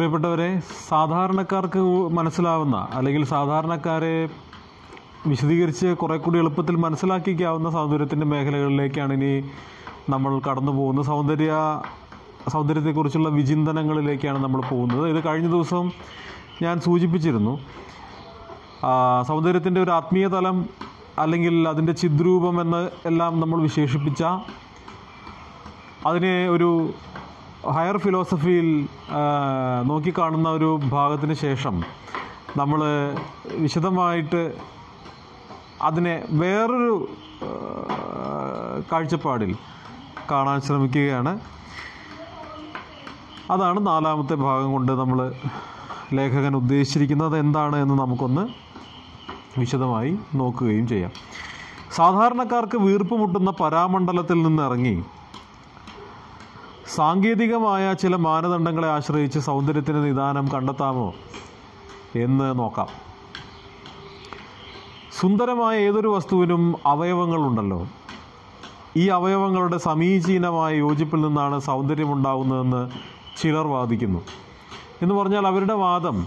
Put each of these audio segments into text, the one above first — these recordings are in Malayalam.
പ്രിയപ്പെട്ടവരെ സാധാരണക്കാർക്ക് മനസ്സിലാവുന്ന അല്ലെങ്കിൽ സാധാരണക്കാരെ വിശദീകരിച്ച് കുറെ കൂടി എളുപ്പത്തിൽ മനസ്സിലാക്കിക്കാവുന്ന സൗന്ദര്യത്തിന്റെ മേഖലകളിലേക്കാണ് ഇനി നമ്മൾ കടന്നു പോകുന്നത്. സൗന്ദര്യ സൗന്ദര്യത്തെക്കുറിച്ചുള്ള വിചിന്തനങ്ങളിലേക്കാണ് നമ്മൾ പോകുന്നത്. ഇത് കഴിഞ്ഞ ദിവസം ഞാൻ സൂചിപ്പിച്ചിരുന്നു സൗന്ദര്യത്തിന്റെ ഒരു ആത്മീയ തലം അല്ലെങ്കിൽ അതിന്റെ ചിദ്രൂപം എന്ന് എല്ലാം നമ്മൾ വിശേഷിപ്പിച്ച അതിനെ ഒരു ഹയർ ഫിലോസഫിയിൽ നോക്കിക്കാണുന്ന ഒരു ഭാഗത്തിന് ശേഷം നമ്മൾ വിശദമായിട്ട് അതിനെ വേറൊരു കാഴ്ചപ്പാടിൽ കാണാൻ ശ്രമിക്കുകയാണ്. അതാണ് നാലാമത്തെ ഭാഗം കൊണ്ട് നമ്മൾ ലേഖകൻ ഉദ്ദേശിച്ചിരിക്കുന്നത് എന്താണ് എന്ന് നമുക്കൊന്ന് വിശദമായി നോക്കുകയും ചെയ്യാം. സാധാരണക്കാർക്ക് വീർപ്പ് മുട്ടുന്ന പരാമണ്ഡലത്തിൽ നിന്ന് ഇറങ്ങി സാങ്കേതികമായ ചില മാനദണ്ഡങ്ങളെ ആശ്രയിച്ച് സൗന്ദര്യത്തിന് നിദാനം കണ്ടെത്താമോ എന്ന് നോക്കാം. സുന്ദരമായ ഏതൊരു വസ്തുവിനും അവയവങ്ങളുണ്ടല്ലോ. ഈ അവയവങ്ങളുടെ സമീചീനമായ യോജിപ്പിൽ നിന്നാണ് സൗന്ദര്യമുണ്ടാകുന്നതെന്ന് ചിലർ വാദിക്കുന്നു. എന്ന് പറഞ്ഞാൽ അവരുടെ വാദം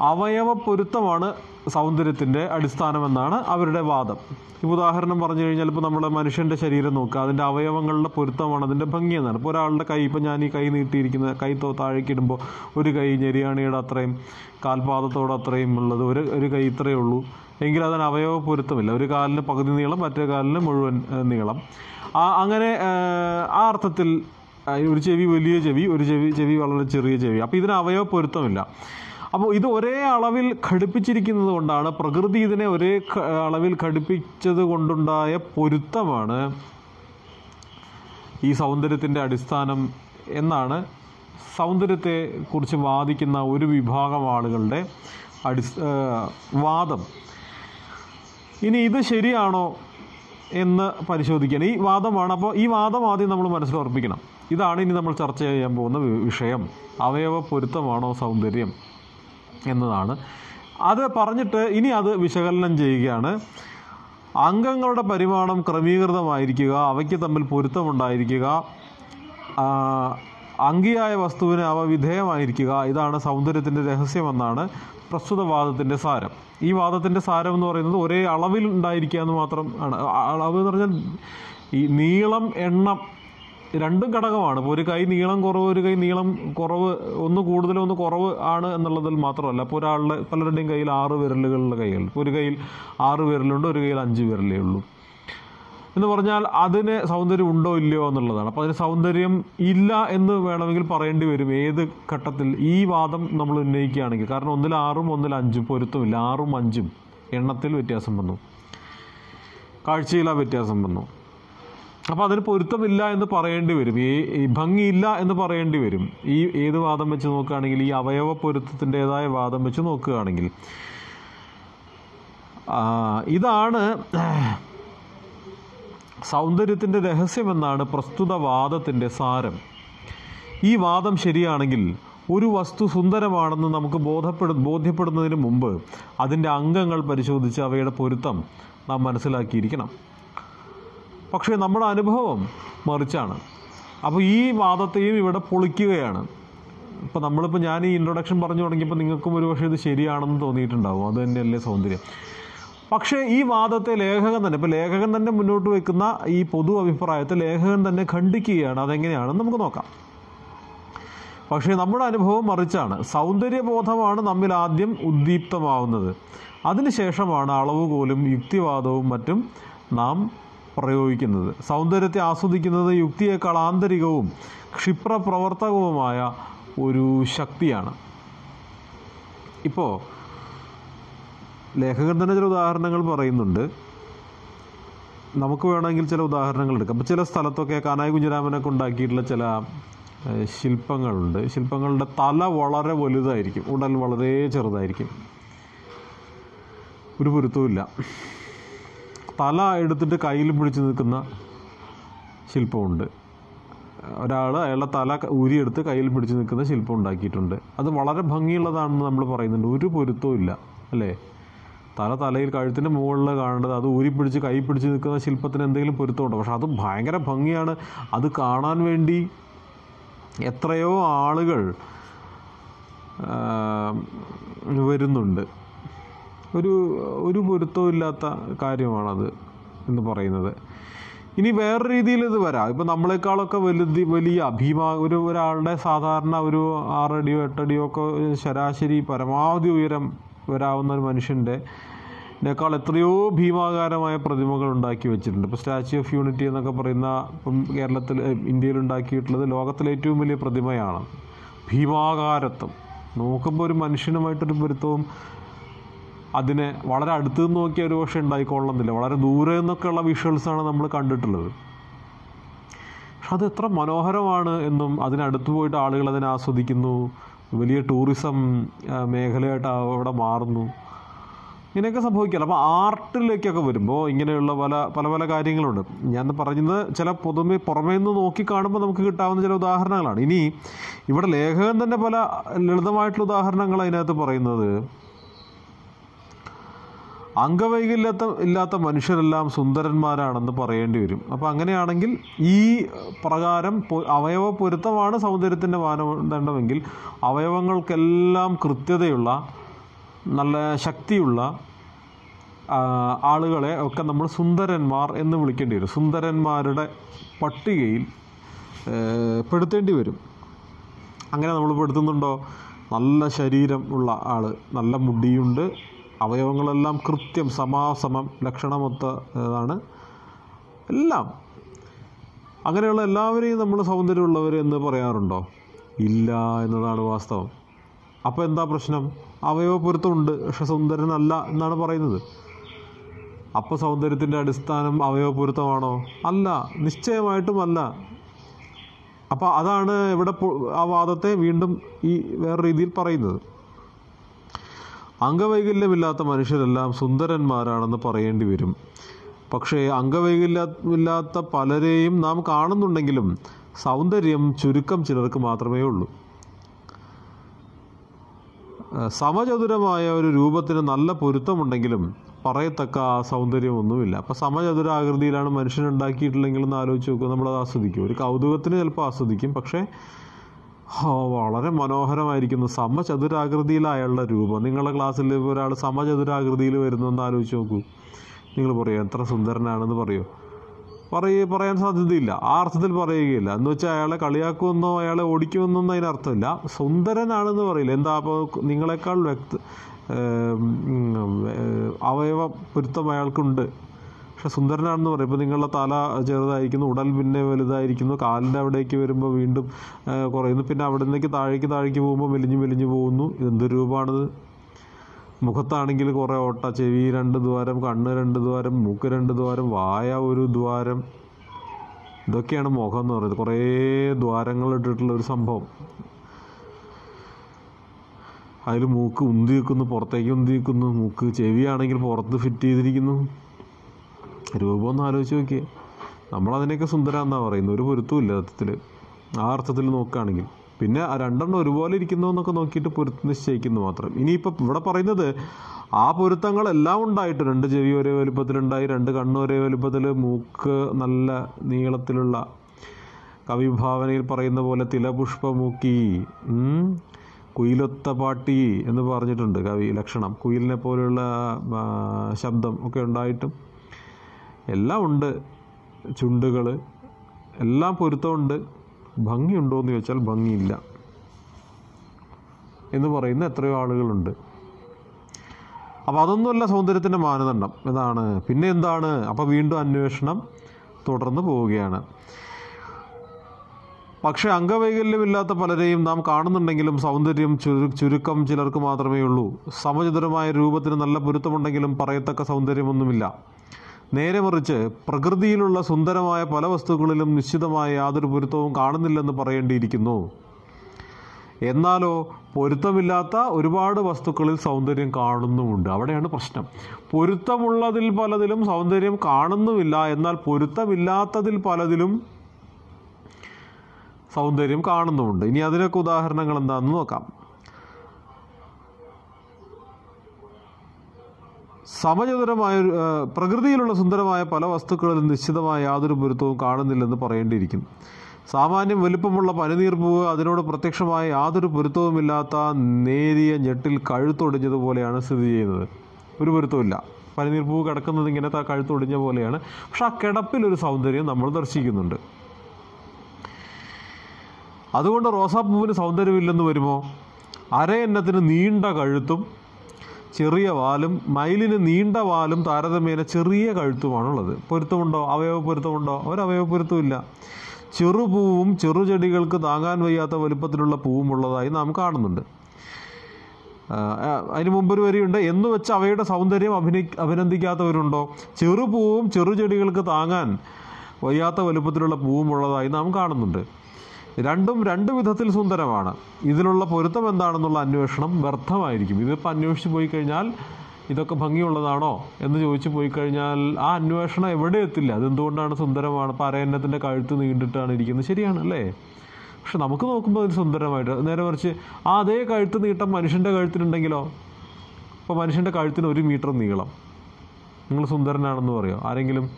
അവയവ പൊരുത്തമാണ് സൗന്ദര്യത്തിന്റെ അടിസ്ഥാനമെന്നാണ് അവരുടെ വാദം. ഉദാഹരണം പറഞ്ഞു കഴിഞ്ഞാൽ ഇപ്പോൾ നമ്മുടെ മനുഷ്യന്റെ ശരീരം നോക്കുക അതിന്റെ അവയവങ്ങളുടെ പൊരുത്തമാണ് അതിന്റെ ഭംഗി എന്നാണ്. ഇപ്പോൾ ഒരാളുടെ കൈ ഇപ്പോൾ ഞാൻ ഈ കൈ നീട്ടിയിരിക്കുന്ന കൈ തോ താഴേക്ക് ഇടുമ്പോൾ ഒരു കൈ ഞെരിയാണിയുടെ അത്രയും കാൽപാദത്തോട് അത്രയും ഉള്ളത്. ഒരു ഒരു കൈ ഇത്രയേ ഉള്ളൂ. എങ്കിൽ അതിന് അവയവ പൊരുത്തമില്ല. ഒരു കാലിന് പകുതി നീളം മറ്റേ കാലിന് മുഴുവൻ നീളം. അങ്ങനെ ആ അർത്ഥത്തിൽ ഒരു ചെവി വലിയ ചെവി ഒരു ചെവി ചെവി വളരെ ചെറിയ ചെവി. അപ്പോൾ ഇതിന് അവയവ പൊരുത്തമില്ല. അപ്പോൾ ഇത് ഒരേ അളവിൽ ഘടിപ്പിച്ചിരിക്കുന്നത് കൊണ്ടാണ് പ്രകൃതി ഇതിനെ ഒരേ അളവിൽ ഘടിപ്പിച്ചത് കൊണ്ടുണ്ടായ പൊരുത്തമാണ് ഈ സൗന്ദര്യത്തിന്റെ അടിസ്ഥാനം എന്നാണ് സൗന്ദര്യത്തെ കുറിച്ച് വാദിക്കുന്ന ഒരു വിഭാഗം ആളുകളുടെ അടി വാദം. ഇനി ഇത് ശരിയാണോ എന്ന് പരിശോധിക്കണം ഈ വാദമാണ്. അപ്പോൾ ഈ വാദം ആദ്യം നമ്മൾ മനസ്സിലുറപ്പിക്കണം ഇതാണ് ഇനി നമ്മൾ ചർച്ച ചെയ്യാൻ പോകുന്ന വിഷയം. അവയവ പൊരുത്തമാണോ സൗന്ദര്യം? എന്നതാണ്. അത് പറഞ്ഞിട്ട് ഇനി അത് വിശകലനം ചെയ്യുകയാണ്. അംഗങ്ങളുടെ പരിമാണം ക്രമീകൃതമായിരിക്കുക അവയ്ക്ക് തമ്മിൽ പൊരുത്തമുണ്ടായിരിക്കുക അങ്കിയായ വസ്തുവിന് അവ വിധേയമായിരിക്കുക ഇതാണ് സൗന്ദര്യത്തിന്റെ രഹസ്യമെന്നാണ് പ്രസ്തുത വാദത്തിന്റെ സാരം. ഈ വാദത്തിന്റെ സാരം എന്ന് പറയുന്നത് ഒരേ അളവിൽ ഉണ്ടായിരിക്കുക എന്ന് മാത്രം ആണ്. അളവ് എന്ന് പറഞ്ഞാൽ ഈ നീളം എണ്ണം രണ്ടും ഘടകമാണ്. ഇപ്പോൾ ഒരു കൈ നീളം കുറവ് ഒരു കൈ നീളം കുറവ് ഒന്ന് കൂടുതൽ ഒന്ന് കുറവ് ആണ് എന്നുള്ളതിൽ മാത്രമല്ല അപ്പോൾ ഒരാളുടെ പലരുടെയും കയ്യിൽ ആറ് വിരലുകളുടെ കൈകൾ. ഒരു കയ്യിൽ ആറ് വിരലുണ്ട് ഒരു കയ്യിൽ അഞ്ച് വിരലേ ഉള്ളൂ. എന്ന് പറഞ്ഞാൽ അതിന് സൗന്ദര്യം ഉണ്ടോ ഇല്ലയോ എന്നുള്ളതാണ്. അപ്പോൾ അതിന് സൗന്ദര്യം ഇല്ല എന്ന് വേണമെങ്കിൽ പറയേണ്ടി വരും. ഏത് ഘട്ടത്തിൽ ഈ വാദം നമ്മൾ ഉന്നയിക്കുകയാണെങ്കിൽ. കാരണം ഒന്നിൽ ആറും ഒന്നിൽ അഞ്ചും പൊരുത്തമില്ല. ആറും അഞ്ചും എണ്ണത്തിൽ വ്യത്യാസം വന്നു. കാഴ്ചയിലാ വ്യത്യാസം വന്നു. അപ്പോൾ അതിന് പൊരുത്തമില്ല എന്ന് പറയേണ്ടി വരും. ഈ ഭംഗിയില്ല എന്ന് പറയേണ്ടി വരും. ഈ ഏത് വാദം വെച്ച് നോക്കുകയാണെങ്കിൽ ഈ അവയവ പൊരുത്തത്തിന്റെതായ വാദം വെച്ച് നോക്കുകയാണെങ്കിൽ. ഇതാണ് സൗന്ദര്യത്തിന്റെ രഹസ്യമെന്നാണ് പ്രസ്തുത വാദത്തിന്റെ സാരം. ഈ വാദം ശരിയാണെങ്കിൽ ഒരു വസ്തു സുന്ദരമാണെന്ന് നമുക്ക് ബോധപ്പെടു ബോധ്യപ്പെടുന്നതിന് മുമ്പ് അതിന്റെ അംഗങ്ങൾ പരിശോധിച്ച് അവയുടെ പൊരുത്തം നാം മനസ്സിലാക്കിയിരിക്കണം. പക്ഷേ നമ്മുടെ അനുഭവം മറിച്ചാണ്. അപ്പോൾ ഈ വാദത്തെയും ഇവിടെ പൊളിക്കുകയാണ്. ഇപ്പോൾ നമ്മളിപ്പോൾ ഞാൻ ഈ ഇൻട്രൊഡക്ഷൻ പറഞ്ഞു തുടങ്ങിയപ്പോൾ നിങ്ങൾക്കും ഒരുപക്ഷെ ഇത് ശരിയാണെന്ന് തോന്നിയിട്ടുണ്ടാവും. അത് തന്നെയല്ലേ സൗന്ദര്യം. പക്ഷേ ഈ വാദത്തെ ലേഖകൻ തന്നെ ഇപ്പോൾ ലേഖകൻ തന്നെ മുന്നോട്ട് വെക്കുന്ന ഈ പൊതു അഭിപ്രായത്തെ ലേഖകൻ തന്നെ ഖണ്ഡിക്കുകയാണ്. അതെങ്ങനെയാണെന്ന് നമുക്ക് നോക്കാം. പക്ഷേ നമ്മുടെ അനുഭവം മറിച്ചാണ്. സൗന്ദര്യബോധമാണ് നമ്മിൽ ആദ്യം ഉദ്ദീപ്തമാവുന്നത്. അതിനുശേഷമാണ് അളവുകോലും യുക്തിവാദവും മറ്റും നാം പ്രയോഗിക്കുന്നത്. സൗന്ദര്യത്തെ ആസ്വദിക്കുന്നത് യുക്തിയേക്കാൾ ആന്തരികവും ക്ഷിപ്രപ്രവർത്തകവുമായ ഒരു ശക്തിയാണ്. ഇപ്പോൾ ലേഖകൻ തന്നെ ചില ഉദാഹരണങ്ങൾ പറയുന്നുണ്ട്. നമുക്ക് വേണമെങ്കിൽ ചില ഉദാഹരണങ്ങൾ എടുക്കാം. അപ്പോൾ ചില സ്ഥലത്തൊക്കെ കാനായി കുഞ്ഞിരാമനൊക്കെ ഉണ്ടാക്കിയിട്ടുള്ള ചില ശില്പങ്ങളുണ്ട്. ശില്പങ്ങളുടെ തല വളരെ വലുതായിരിക്കും. ഉടൽ വളരെ ചെറുതായിരിക്കും. ഒരു പൊരുത്തവുമില്ല. തല എടുത്തിട്ട് കയ്യിൽ പിടിച്ച് നിൽക്കുന്ന ശില്പമുണ്ട്. ഒരാൾ അയാളുടെ തല ഊരിയെടുത്ത് കയ്യിൽ പിടിച്ച് നിൽക്കുന്ന ശില്പം ഉണ്ടാക്കിയിട്ടുണ്ട്. അത് വളരെ ഭംഗിയുള്ളതാണെന്ന് നമ്മൾ പറയുന്നുണ്ട്. ഒരു പൊരുത്തവും ഇല്ല അല്ലേ? തല തലയിൽ കഴുത്തിന്റെ മുകളിൽ കാണേണ്ടത് അത് ഊരിപ്പിടിച്ച് കൈ പിടിച്ച് നിൽക്കുന്ന ശില്പത്തിന് എന്തെങ്കിലും പൊരുത്തമുണ്ടോ? പക്ഷെ അത് ഭയങ്കര ഭംഗിയാണ്. അത് കാണാൻ വേണ്ടി എത്രയോ ആളുകൾ വരുന്നുണ്ട്. ഒരു ഒരു പൊരുത്തവും ഇല്ലാത്ത കാര്യമാണത് എന്ന് പറയുന്നത്. ഇനി വേറെ രീതിയിൽ ഇത് വരാം. ഇപ്പം നമ്മളെക്കാളൊക്കെ വലുത് വലിയ അഭിമാ ഒരു ഒരാളുടെ സാധാരണ ഒരു ആറടിയോ എട്ടടിയോ ഒക്കെ ശരാശരി പരമാവധി ഉയരം വരാവുന്ന ഒരു മനുഷ്യന്റെ ഇതിനേക്കാൾ എത്രയോ ഭീമാകാരമായ പ്രതിമകൾ ഉണ്ടാക്കി വെച്ചിട്ടുണ്ട്. ഇപ്പോൾ സ്റ്റാച്യു ഓഫ് യൂണിറ്റി എന്നൊക്കെ പറയുന്ന ഇപ്പം കേരളത്തിൽ ഇന്ത്യയിൽ ഉണ്ടാക്കിയിട്ടുള്ളത് ലോകത്തിലെ ഏറ്റവും വലിയ പ്രതിമയാണ് ഭീമാകാരത്വം. നോക്കുമ്പോൾ ഒരു മനുഷ്യനുമായിട്ടൊരു പൊരുത്തവും അതിനെ വളരെ അടുത്ത് നിന്ന് നോക്കിയാൽ ഒരു പക്ഷേ ഉണ്ടായിക്കൊള്ളുന്നില്ല വളരെ ദൂരെ നിന്നൊക്കെയുള്ള വിഷ്വൽസാണ് നമ്മൾ കണ്ടിട്ടുള്ളത്. പക്ഷെ അത് എത്ര മനോഹരമാണ് എന്നും അതിനടുത്ത് പോയിട്ട് ആളുകൾ അതിനെ ആസ്വദിക്കുന്നു. വലിയ ടൂറിസം മേഖലയായിട്ട് അവിടെ മാറുന്നു. ഇങ്ങനെയൊക്കെ സംഭവിക്കില്ല അപ്പോൾ ആർട്ടിലേക്കൊക്കെ വരുമ്പോൾ ഇങ്ങനെയുള്ള പല പല പല കാര്യങ്ങളുണ്ട്. ഞാൻ പറയുന്നത് ചില പൊതുമെ പുറമേ നിന്ന് നോക്കി കാണുമ്പോൾ നമുക്ക് കിട്ടാവുന്ന ചില ഉദാഹരണങ്ങളാണ്. ഇനി ഇവിടെ ലേഖകൻ തന്നെ പല ലളിതമായിട്ടുള്ള ഉദാഹരണങ്ങൾ അതിനകത്ത് പറയുന്നത് അംഗവൈകല്യത്ത ഇല്ലാത്ത മനുഷ്യരെല്ലാം സുന്ദരന്മാരാണെന്ന് പറയേണ്ടി വരും. അപ്പോൾ അങ്ങനെയാണെങ്കിൽ ഈ പ്രകാരം അവയവ പൊരുത്തമാണ് സൗന്ദര്യത്തിന്റെ മാനദണ്ഡമെങ്കിൽ അവയവങ്ങൾക്കെല്ലാം കൃത്യതയുള്ള നല്ല ശക്തിയുള്ള ആളുകളെ ഒക്കെ നമ്മൾ സുന്ദരന്മാർ എന്ന് വിളിക്കേണ്ടി വരും. സുന്ദരന്മാരുടെ പട്ടികയിൽ പെടുത്തേണ്ടി വരും. അങ്ങനെ നമ്മൾ പെടുത്തുന്നുണ്ടോ? നല്ല ശരീരം ഉള്ള ആൾ നല്ല മുടിയുണ്ട് അവയവങ്ങളെല്ലാം കൃത്യം സമാസമം ലക്ഷണമൊത്തതാണ് എല്ലാം. അങ്ങനെയുള്ള എല്ലാവരെയും നമ്മൾ സൗന്ദര്യമുള്ളവർ എന്ന് പറയാറുണ്ടോ? ഇല്ല എന്നതാണ് വാസ്തവം. അപ്പോൾ എന്താ പ്രശ്നം? അവയവ പൊരുത്തമുണ്ട് പക്ഷെ സുന്ദരനല്ല എന്നാണ് പറയുന്നത്. അപ്പോൾ സൗന്ദര്യത്തിന്റെ അടിസ്ഥാനം അവയവ പൊരുത്തമാണോ അല്ല നിശ്ചയമായിട്ടും അല്ല. അപ്പോൾ അതാണ് ഇവിടെ ആ വാദത്തെ വീണ്ടും ഈ വേറെ രീതിയിൽ പറയുന്നത്. അംഗവൈകല്യമില്ലാത്ത മനുഷ്യരെല്ലാം സുന്ദരന്മാരാണെന്ന് പറയേണ്ടി വരും. പക്ഷേ അംഗവൈകല്യമില്ലാത്ത പലരെയും നാം കാണുന്നുണ്ടെങ്കിലും സൗന്ദര്യം ചുരുക്കം ചിലർക്ക് മാത്രമേ ഉള്ളൂ. സമചതുരമായ ഒരു രൂപത്തിന് നല്ല പൊരുത്തമുണ്ടെങ്കിലും പറയത്തക്ക ആ സൗന്ദര്യമൊന്നുമില്ല. അപ്പോൾ സമചതുരാകൃതിയിലാണ് എന്ന് ആലോചിച്ച് നോക്കുക നമ്മളത് ആസ്വദിക്കും. ഒരു കൗതുകത്തിന് ചിലപ്പോൾ ആസ്വദിക്കും. പക്ഷേ വളരെ മനോഹരമായിരിക്കുന്നു. സമചതുരാകൃതിയിൽ അയാളുടെ രൂപം. നിങ്ങളുടെ ക്ലാസ്സിൽ ഒരാൾ സമചതുരാകൃതിയിൽ വരുന്നു എന്ന് ആലോചിച്ച് നോക്കൂ. നിങ്ങൾ പറയൂ എത്ര സുന്ദരനാണെന്ന് പറയൂ. പറയ പറയാൻ സാധ്യതയില്ല. ആ അർത്ഥത്തിൽ പറയുകയില്ല. എന്ന് വെച്ചാൽ അയാളെ കളിയാക്കുമെന്നോ അയാളെ ഓടിക്കുമെന്നൊന്നും അതിനർത്ഥമില്ല സുന്ദരനാണെന്ന് പറയില്ല. എന്താ അപ്പോൾ നിങ്ങളെക്കാൾ വ്യക്ത അവയവ പൊരുത്തം അയാൾക്കുണ്ട്. സുന്ദരനാണെന്ന് പറയുമ്പോൾ നിങ്ങളുടെ തല ചെറുതായിരിക്കുന്നു ഉടൽ പിന്നെ വലുതായിരിക്കുന്നു കാലിന്റെ അവിടേക്ക് വരുമ്പോൾ വീണ്ടും കുറയുന്നു. പിന്നെ അവിടെ നിന്നേക്ക് താഴേക്ക് താഴേക്ക് പോകുമ്പോൾ മെലിഞ്ഞു മെലിഞ്ഞു പോകുന്നു. ഇതെന്ത് രൂപമാണിത്? മുഖത്താണെങ്കിൽ കുറേ ഓട്ട ചെവി രണ്ട് ദ്വാരം കണ്ണ് രണ്ട് ദ്വാരം മൂക്ക് രണ്ട് ദ്വാരം വായ ഒരു ദ്വാരം. ഇതൊക്കെയാണ് മുഖം എന്ന് പറയുന്നത്. കുറേ ദ്വാരങ്ങൾ ഇട്ടിട്ടുള്ള ഒരു സംഭവം. അതിൽ മൂക്ക് ഉന്തി വെക്കുന്നു പുറത്തേക്ക് ഉന്തി വെക്കുന്നു മൂക്ക് ചെവിയാണെങ്കിൽ പുറത്ത് ഫിറ്റ് ചെയ്തിരിക്കുന്നു. രൂപം ഒന്ന് ആലോചിച്ച് നോക്കിയേ. നമ്മളതിനെയൊക്കെ സുന്ദര എന്നാ പറയുന്നത്. ഒരു പൊരുത്തമില്ല സത്യത്തിൽ ആ അർത്ഥത്തിൽ നോക്കുകയാണെങ്കിൽ. പിന്നെ രണ്ടെണ്ണം ഒരുപോലെ ഇരിക്കുന്നു എന്നൊക്കെ നോക്കിയിട്ട് പൊരുത്തം നിശ്ചയിക്കുന്നു മാത്രം. ഇനിയിപ്പോൾ ഇവിടെ പറയുന്നത് ആ പൊരുത്തങ്ങളെല്ലാം ഉണ്ടായിട്ട് രണ്ട് ചെവി ഒരേ വലുപ്പത്തിലുണ്ടായി രണ്ട് കണ്ണ് ഒരേ വലുപ്പത്തിൽ മൂക്ക് നല്ല നീളത്തിലുള്ള കവിഭാവനയിൽ പറയുന്ന പോലെ തിലപുഷ്പമൂക്കി കുയിലൊത്ത പാട്ടി എന്ന് പറഞ്ഞിട്ടുണ്ട് കവി ലക്ഷണം. കുയിലിനെ പോലെയുള്ള ശബ്ദം ഒക്കെ ഉണ്ടായിട്ടും എല്ലാം ഉണ്ട്. ചുണ്ടുകൾ എല്ലാം പൊരുത്തമുണ്ട്. ഭംഗിയുണ്ടോ എന്ന് ചോദിച്ചാൽ ഭംഗിയില്ല. എന്ന് പറയുന്ന എത്രയോ ആളുകളുണ്ട്. അപ്പോൾ അതൊന്നുമല്ല സൗന്ദര്യത്തിന്റെ മാനദണ്ഡം. ഇതാണ്. പിന്നെ എന്താണ്? അപ്പോൾ വീണ്ടും അന്വേഷണം തുടർന്ന് പോവുകയാണ്. പക്ഷേ അംഗവൈകല്യമില്ലാത്ത പലരെയും നാം കാണുന്നുണ്ടെങ്കിലും സൗന്ദര്യം ചുരു ചുരുക്കം ചിലർക്ക് മാത്രമേ ഉള്ളൂ സമചിതരമായ രൂപത്തിന് നല്ല പൊരുത്തമുണ്ടെങ്കിലും പറയത്തക്ക സൗന്ദര്യമൊന്നുമില്ല. നേരെ മറിച്ച് പ്രകൃതിയിലുള്ള സുന്ദരമായ പല വസ്തുക്കളിലും നിശ്ചിതമായ യാതൊരു പൊരുത്തവും കാണുന്നില്ലെന്ന് പറയേണ്ടിയിരിക്കുന്നു. എന്നാലോ പൊരുത്തമില്ലാത്ത ഒരുപാട് വസ്തുക്കളിൽ സൗന്ദര്യം കാണുന്നുമുണ്ട്. അവിടെയാണ് പ്രശ്നം. പൊരുത്തമുള്ളതിൽ പലതിലും സൗന്ദര്യം കാണുന്നുമില്ല. എന്നാൽ പൊരുത്തമില്ലാത്തതിൽ പലതിലും സൗന്ദര്യം കാണുന്നുമുണ്ട്. ഇനി അതിനൊക്കെ ഉദാഹരണങ്ങൾ എന്താണെന്ന് നോക്കാം. സമചതുരമായ പ്രകൃതിയിലുള്ള സുന്ദരമായ പല വസ്തുക്കളിൽ നിശ്ചിതമായ യാതൊരു പൊരുത്തവും കാണുന്നില്ലെന്ന് പറയേണ്ടിയിരിക്കുന്നു. സാമാന്യം വലിപ്പമുള്ള പനിനീർ പൂവ് അതിനോട് പ്രത്യക്ഷമായ യാതൊരു പൊരുത്തവുമില്ലാത്ത നേരിയ ഞെട്ടിൽ കഴുത്തൊടിഞ്ഞതുപോലെയാണ് സ്ഥിതി ചെയ്യുന്നത്. ഒരു പൊരുത്തവുമില്ല. പനിനീർ പൂവ് കിടക്കുന്നത് ഇങ്ങനെ ആ കഴുത്തൊടിഞ്ഞ പോലെയാണ്. പക്ഷെ ആ കിടപ്പിലൊരു സൗന്ദര്യം നമ്മൾ ദർശിക്കുന്നുണ്ട്. അതുകൊണ്ട് റോസാപ്പൂവിന് സൗന്ദര്യമില്ലെന്ന് വരുമോ? അരയെണ്ണത്തിന് നീണ്ട കഴുത്തും ചെറിയ വാലും മയിലിന് നീണ്ട വാലും താരതമ്യേന ചെറിയ കഴുത്തുമാണുള്ളത്. പൊരുത്തമുണ്ടോ? അവയവ പൊരുത്തമുണ്ടോ? ഒരവയവ പൊരുത്തമില്ല. ചെറുപൂവും ചെറുചെടികൾക്ക് താങ്ങാൻ വയ്യാത്ത വലുപ്പത്തിലുള്ള പൂവും ഉള്ളതായി നാം കാണുന്നുണ്ട്. അതിന് മുമ്പൊരു വരിയുണ്ട്. എന്ന് വെച്ച് അവയുടെ സൗന്ദര്യം അഭിനയി അഭിനന്ദിക്കാത്തവരുണ്ടോ? ചെറുപൂവും ചെറുചെടികൾക്ക് താങ്ങാൻ വയ്യാത്ത വലുപ്പത്തിലുള്ള പൂവും ഉള്ളതായി നാം കാണുന്നുണ്ട്. രണ്ടും രണ്ട് വിധത്തിൽ സുന്ദരമാണ്. ഇതിലുള്ള പൊരുത്തം എന്താണെന്നുള്ള അന്വേഷണം വ്യർത്ഥമായിരിക്കും. ഇതിപ്പോൾ അന്വേഷിച്ച് പോയി കഴിഞ്ഞാൽ ഇതൊക്കെ ഭംഗിയുള്ളതാണോ എന്ന് ചോദിച്ചു പോയി കഴിഞ്ഞാൽ ആ അന്വേഷണം എവിടെ എത്തില്ല. അതെന്തുകൊണ്ടാണ് സുന്ദരമാണ്? ഇപ്പോൾ അരയന്നത്തിന്റെ കഴുത്ത് നീണ്ടിട്ടാണ് ഇരിക്കുന്നത്. ശരിയാണ് അല്ലേ? പക്ഷെ നമുക്ക് നോക്കുമ്പോൾ അതിന് സുന്ദരമായിട്ട് നേരെ മറിച്ച് ആ അതേ കഴുത്ത് നീട്ടം മനുഷ്യന്റെ കഴുത്തിനുണ്ടെങ്കിലോ? ഇപ്പോൾ മനുഷ്യന്റെ കഴുത്തിന് ഒരു മീറ്റർ നീളം. നിങ്ങൾ സുന്ദരനാണെന്ന് പറയോ? ആരെങ്കിലും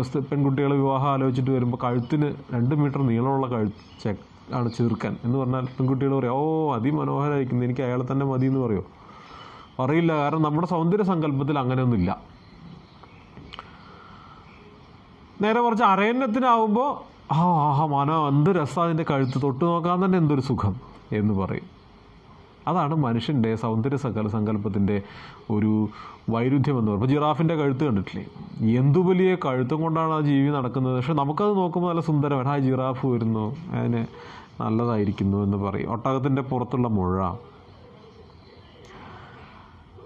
സ്ത്രീ- പെൺകുട്ടികളെ വിവാഹം ആലോചിച്ചിട്ട് വരുമ്പോൾ കഴുത്തിന് രണ്ട് മീറ്റർ നീളമുള്ള കഴുത്ത് ആണ് ചെറുക്കാൻ എന്ന് പറഞ്ഞാൽ പെൺകുട്ടികൾ പറയും ഓ അതിമനോഹരമായിരിക്കുന്നു എനിക്ക് അയാളെ തന്നെ മതി എന്ന് പറയുമോ പറയില്ല കാരണം നമ്മുടെ സൗന്ദര്യ സങ്കല്പത്തിൽ അങ്ങനെയൊന്നുമില്ല. നേരെ കുറച്ച് അരയന്നത്തിനാവുമ്പോൾ ആ ആഹാ മനോ എന്ത് രസം അതിന്റെ കഴുത്ത്. തൊട്ട് നോക്കാൻ തന്നെ എന്തൊരു സുഖം എന്ന് പറയും. അതാണ് മനുഷ്യന്റെ സൗന്ദര്യ സകല സങ്കല്പത്തിന്റെ ഒരു വൈരുദ്ധ്യം എന്ന് പറയുമ്പോൾ ജിറാഫിന്റെ കഴുത്ത് കണ്ടിട്ടില്ലേ? എന്തു വലിയ കഴുത്തും കൊണ്ടാണ് ആ ജീവി നടക്കുന്നത്. പക്ഷെ നമുക്കത് നോക്കുമ്പോൾ നല്ല സുന്ദരമാണ്. ആ ജിറാഫ് വരുന്നു അതിന് നല്ലതായിരിക്കുന്നു എന്ന് പറയും. ഒട്ടകത്തിന്റെ പുറത്തുള്ള മുഴ.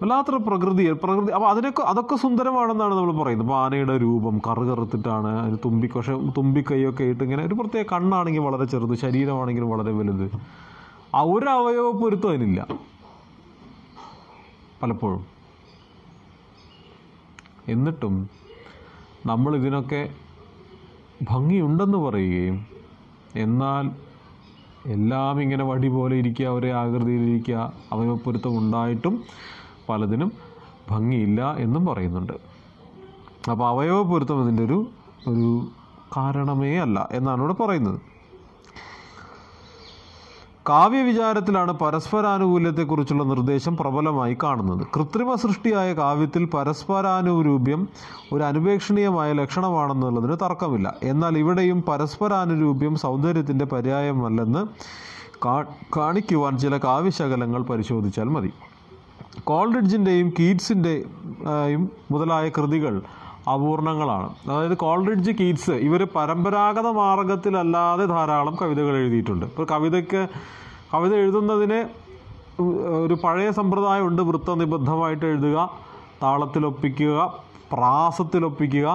വല്ലാത്തൊരു പ്രകൃതി. പ്രകൃതി. അപ്പോൾ അതിനൊക്കെ അതൊക്കെ സുന്ദരമാണെന്നാണ് നമ്മൾ പറയുന്നത്. ഇപ്പോൾ ആനയുടെ രൂപം കറുകറുത്തിട്ടാണ് അതിന് തുമ്പി പക്ഷെ തുമ്പിക്കൈയൊക്കെ ആയിട്ട് ഇങ്ങനെ ഒരു പ്രത്യേക കണ്ണാണെങ്കിൽ വളരെ ചെറുത് ശരീരമാണെങ്കിലും വളരെ വലുത്. ഒരു അവയവ പൊരുത്തം അതിനില്ല. പലപ്പോഴും. എന്നിട്ടും നമ്മൾ ഇതിനൊക്കെ ഭംഗിയുണ്ടെന്ന് പറയുകയും എന്നാൽ എല്ലാം ഇങ്ങനെ വടി പോലെ ഇരിക്കുക ഒരേ ആകൃതിയിലിരിക്കുക അവയവപ്പൊരുത്തം ഉണ്ടായിട്ടും പലതിനും ഭംഗിയില്ല എന്നും പറയുന്നുണ്ട്. അപ്പോൾ അവയവപ്പൊരുത്തം ഇതിന്റെ ഒരു ഒരു കാരണമേ അല്ല എന്നാണ് ഇവിടെ പറയുന്നത്. കാവ്യവിചാരത്തിലാണ് പരസ്പരാനുകൂല്യത്തെക്കുറിച്ചുള്ള നിർദ്ദേശം പ്രബലമായി കാണുന്നത്. കൃത്രിമ സൃഷ്ടിയായ കാവ്യത്തിൽ പരസ്പരാനുരൂപ്യം ഒരു അനുപേക്ഷണീയമായ ലക്ഷണമാണെന്നുള്ളതിന് തർക്കമില്ല. എന്നാൽ ഇവിടെയും പരസ്പരാനുരൂപ്യം സൗന്ദര്യത്തിന്റെ പര്യായമല്ലെന്ന് കാണിക്കുവാൻ ചില കാവ്യശകലങ്ങൾ പരിശോധിച്ചാൽ മതി. കോൾറിഡ്ജിന്റെയും കീറ്റ്സിന്റെയും മുതലായ കൃതികൾ അപൂർണങ്ങളാണ്. അതായത് കോൾറിഡ്ജ് കീറ്റ്സ് ഇവർ പരമ്പരാഗത മാർഗത്തിലല്ലാതെ ധാരാളം കവിതകൾ എഴുതിയിട്ടുണ്ട്. ഇപ്പോൾ കവിതയ്ക്ക് കവിത എഴുതുന്നതിന് ഒരു പഴയ സമ്പ്രദായമുണ്ട് വൃത്തനിബദ്ധമായിട്ട് എഴുതുക താളത്തിലൊപ്പിക്കുക പ്രാസത്തിലൊപ്പിക്കുക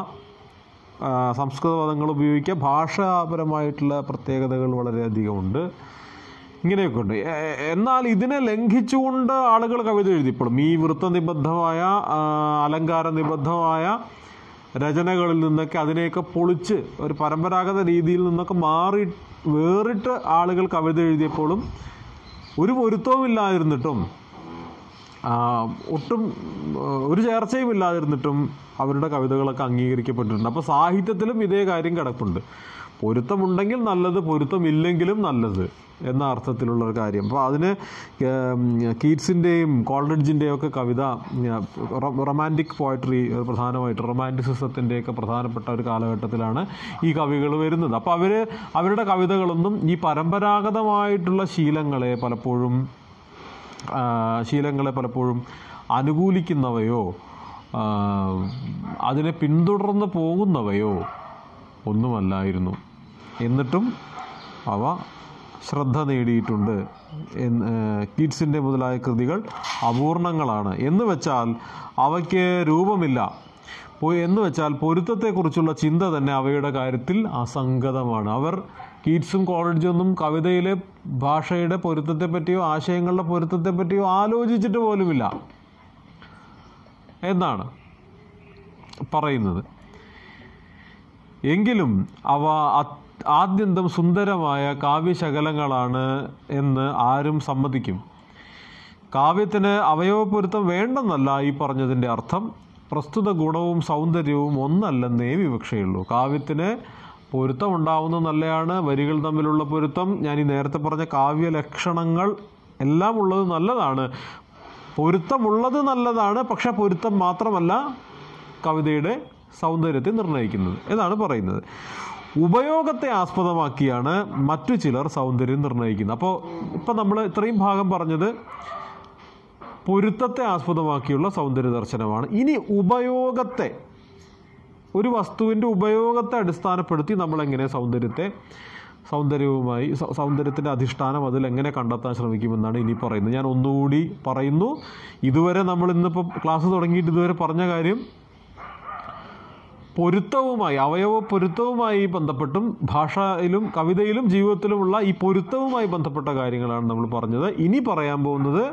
സംസ്കൃത പദങ്ങൾ ഉപയോഗിക്കുക. ഭാഷാപരമായിട്ടുള്ള പ്രത്യേകതകൾ വളരെയധികമുണ്ട് ഇങ്ങനെയൊക്കെ ഉണ്ട്. എന്നാൽ ഇതിനെ ലംഘിച്ചുകൊണ്ട് ആളുകൾ കവിത എഴുതിപ്പോഴും ഈ വൃത്തനിബദ്ധമായ അലങ്കാര നിബദ്ധമായ രചനകളിൽ നിന്നൊക്കെ അതിനെയൊക്കെ പൊളിച്ച് ഒരു പരമ്പരാഗത രീതിയിൽ നിന്നൊക്കെ മാറി വേറിട്ട് ആളുകൾ കവിത എഴുതിയപ്പോഴും ഒരു പൊരുത്തവും ഇല്ലാതിരുന്നിട്ടും ഒട്ടും ഒരു ചേർച്ചയും ഇല്ലാതിരുന്നിട്ടും അവരുടെ കവിതകളൊക്കെ അംഗീകരിക്കപ്പെട്ടിട്ടുണ്ട്. അപ്പോൾ സാഹിത്യത്തിലും ഇതേ കാര്യം കിടപ്പുണ്ട്. പൊരുത്തമുണ്ടെങ്കിൽ നല്ലത് പൊരുത്തമില്ലെങ്കിലും നല്ലത്. എന്ന അർത്ഥത്തിലുള്ള ഒരു കാര്യം. അപ്പോൾ അതിന് കീറ്റ്സിന്റെയും കോൾഡ്രിഡ്ജിന്റെയും ഒക്കെ കവിത റൊമാന്റിക് പോയട്രി പ്രധാനമായിട്ട് റൊമാന്റിസിസത്തിന്റെയൊക്കെ പ്രധാനപ്പെട്ട ഒരു കാലഘട്ടത്തിലാണ് ഈ കവികൾ വരുന്നത്. അപ്പോൾ അവർ അവരുടെ കവിതകളൊന്നും ഈ പരമ്പരാഗതമായിട്ടുള്ള ശീലങ്ങളെ പലപ്പോഴും ശീലങ്ങളെ പലപ്പോഴും അനുകൂലിക്കുന്നവയോ അതിനെ പിന്തുടർന്ന് പോകുന്നവയോ ഒന്നുമല്ലായിരുന്നു. എന്നിട്ടും അവ ശ്രദ്ധ നേടിയിട്ടുണ്ട് കീറ്റ്സിന്റെ മുതലായ കൃതികൾ അപൂർണങ്ങളാണ്. എന്ന് വെച്ചാൽ അവയ്ക്ക് രൂപമില്ല. എന്ന് വെച്ചാൽ പൊരുത്തത്തെക്കുറിച്ചുള്ള ചിന്ത തന്നെ അവയുടെ കാര്യത്തിൽ അസംഗതമാണ്. അവർ കീറ്റ്സും കോളേജൊന്നും കവിതയിലെ ഭാഷയുടെ പൊരുത്തത്തെ പറ്റിയോ ആശയങ്ങളുടെ പൊരുത്തത്തെ പറ്റിയോ ആലോചിച്ചിട്ട് പോലുമില്ല എന്നാണ് പറയുന്നത്. എങ്കിലും അവ ആദ്യന്തം സുന്ദരമായ കാവ്യശകലങ്ങളാണ് എന്ന് ആരും സമ്മതിക്കും. കാവ്യത്തിന് അവയവപ്പൊരുത്തം വേണ്ടെന്നല്ല ഈ പറഞ്ഞതിന്റെ അർത്ഥം. പ്രസ്തുത ഗുണവും സൗന്ദര്യവും ഒന്നല്ലെന്നേ വിവക്ഷയുള്ളൂ. കാവ്യത്തിന് പൊരുത്തം ഉണ്ടാവുന്ന നല്ലതാണ് വരികൾ തമ്മിലുള്ള പൊരുത്തം. ഞാൻ ഈ നേരത്തെ പറഞ്ഞ കാവ്യ ലക്ഷണങ്ങൾ എല്ലാം ഉള്ളത് നല്ലതാണ്. പൊരുത്തമുള്ളത് നല്ലതാണ് പക്ഷെ പൊരുത്തം മാത്രമല്ല കവിതയുടെ സൗന്ദര്യത്തെ നിർണയിക്കുന്നത് എന്നാണ് പറയുന്നത്. ഉപയോഗത്തെ ആസ്പദമാക്കിയാണ് മറ്റു ചിലർ സൗന്ദര്യം നിർണയിക്കുന്നത്. അപ്പോൾ ഇപ്പം നമ്മൾ ഇത്രയും ഭാഗം പറഞ്ഞത് പൊരുത്തത്തെ ആസ്പദമാക്കിയുള്ള സൗന്ദര്യ ദർശനമാണ്. ഇനി ഉപയോഗത്തെ ഒരു വസ്തുവിന്റെ ഉപയോഗത്തെ അടിസ്ഥാനപ്പെടുത്തി നമ്മൾ എങ്ങനെ സൗന്ദര്യത്തെ സൗന്ദര്യവുമായി സൗന്ദര്യത്തിന്റെ അധിഷ്ഠാനം അതിൽ എങ്ങനെ കണ്ടെത്താൻ ശ്രമിക്കുമെന്നാണ് ഇനി പറയുന്നത്. ഞാൻ ഒന്നുകൂടി പറയുന്നു. ഇതുവരെ നമ്മൾ ഇന്നിപ്പോൾ ക്ലാസ് തുടങ്ങിയിട്ട് ഇതുവരെ പറഞ്ഞ കാര്യം പൊരുത്തവുമായി അവയവ പൊരുത്തവുമായി ബന്ധപ്പെട്ടും ഭാഷയിലും കവിതയിലും ജീവിതത്തിലുമുള്ള ഈ പൊരുത്തവുമായി ബന്ധപ്പെട്ട കാര്യങ്ങളാണ് നമ്മൾ പറഞ്ഞത്. ഇനി പറയാൻ പോകുന്നത്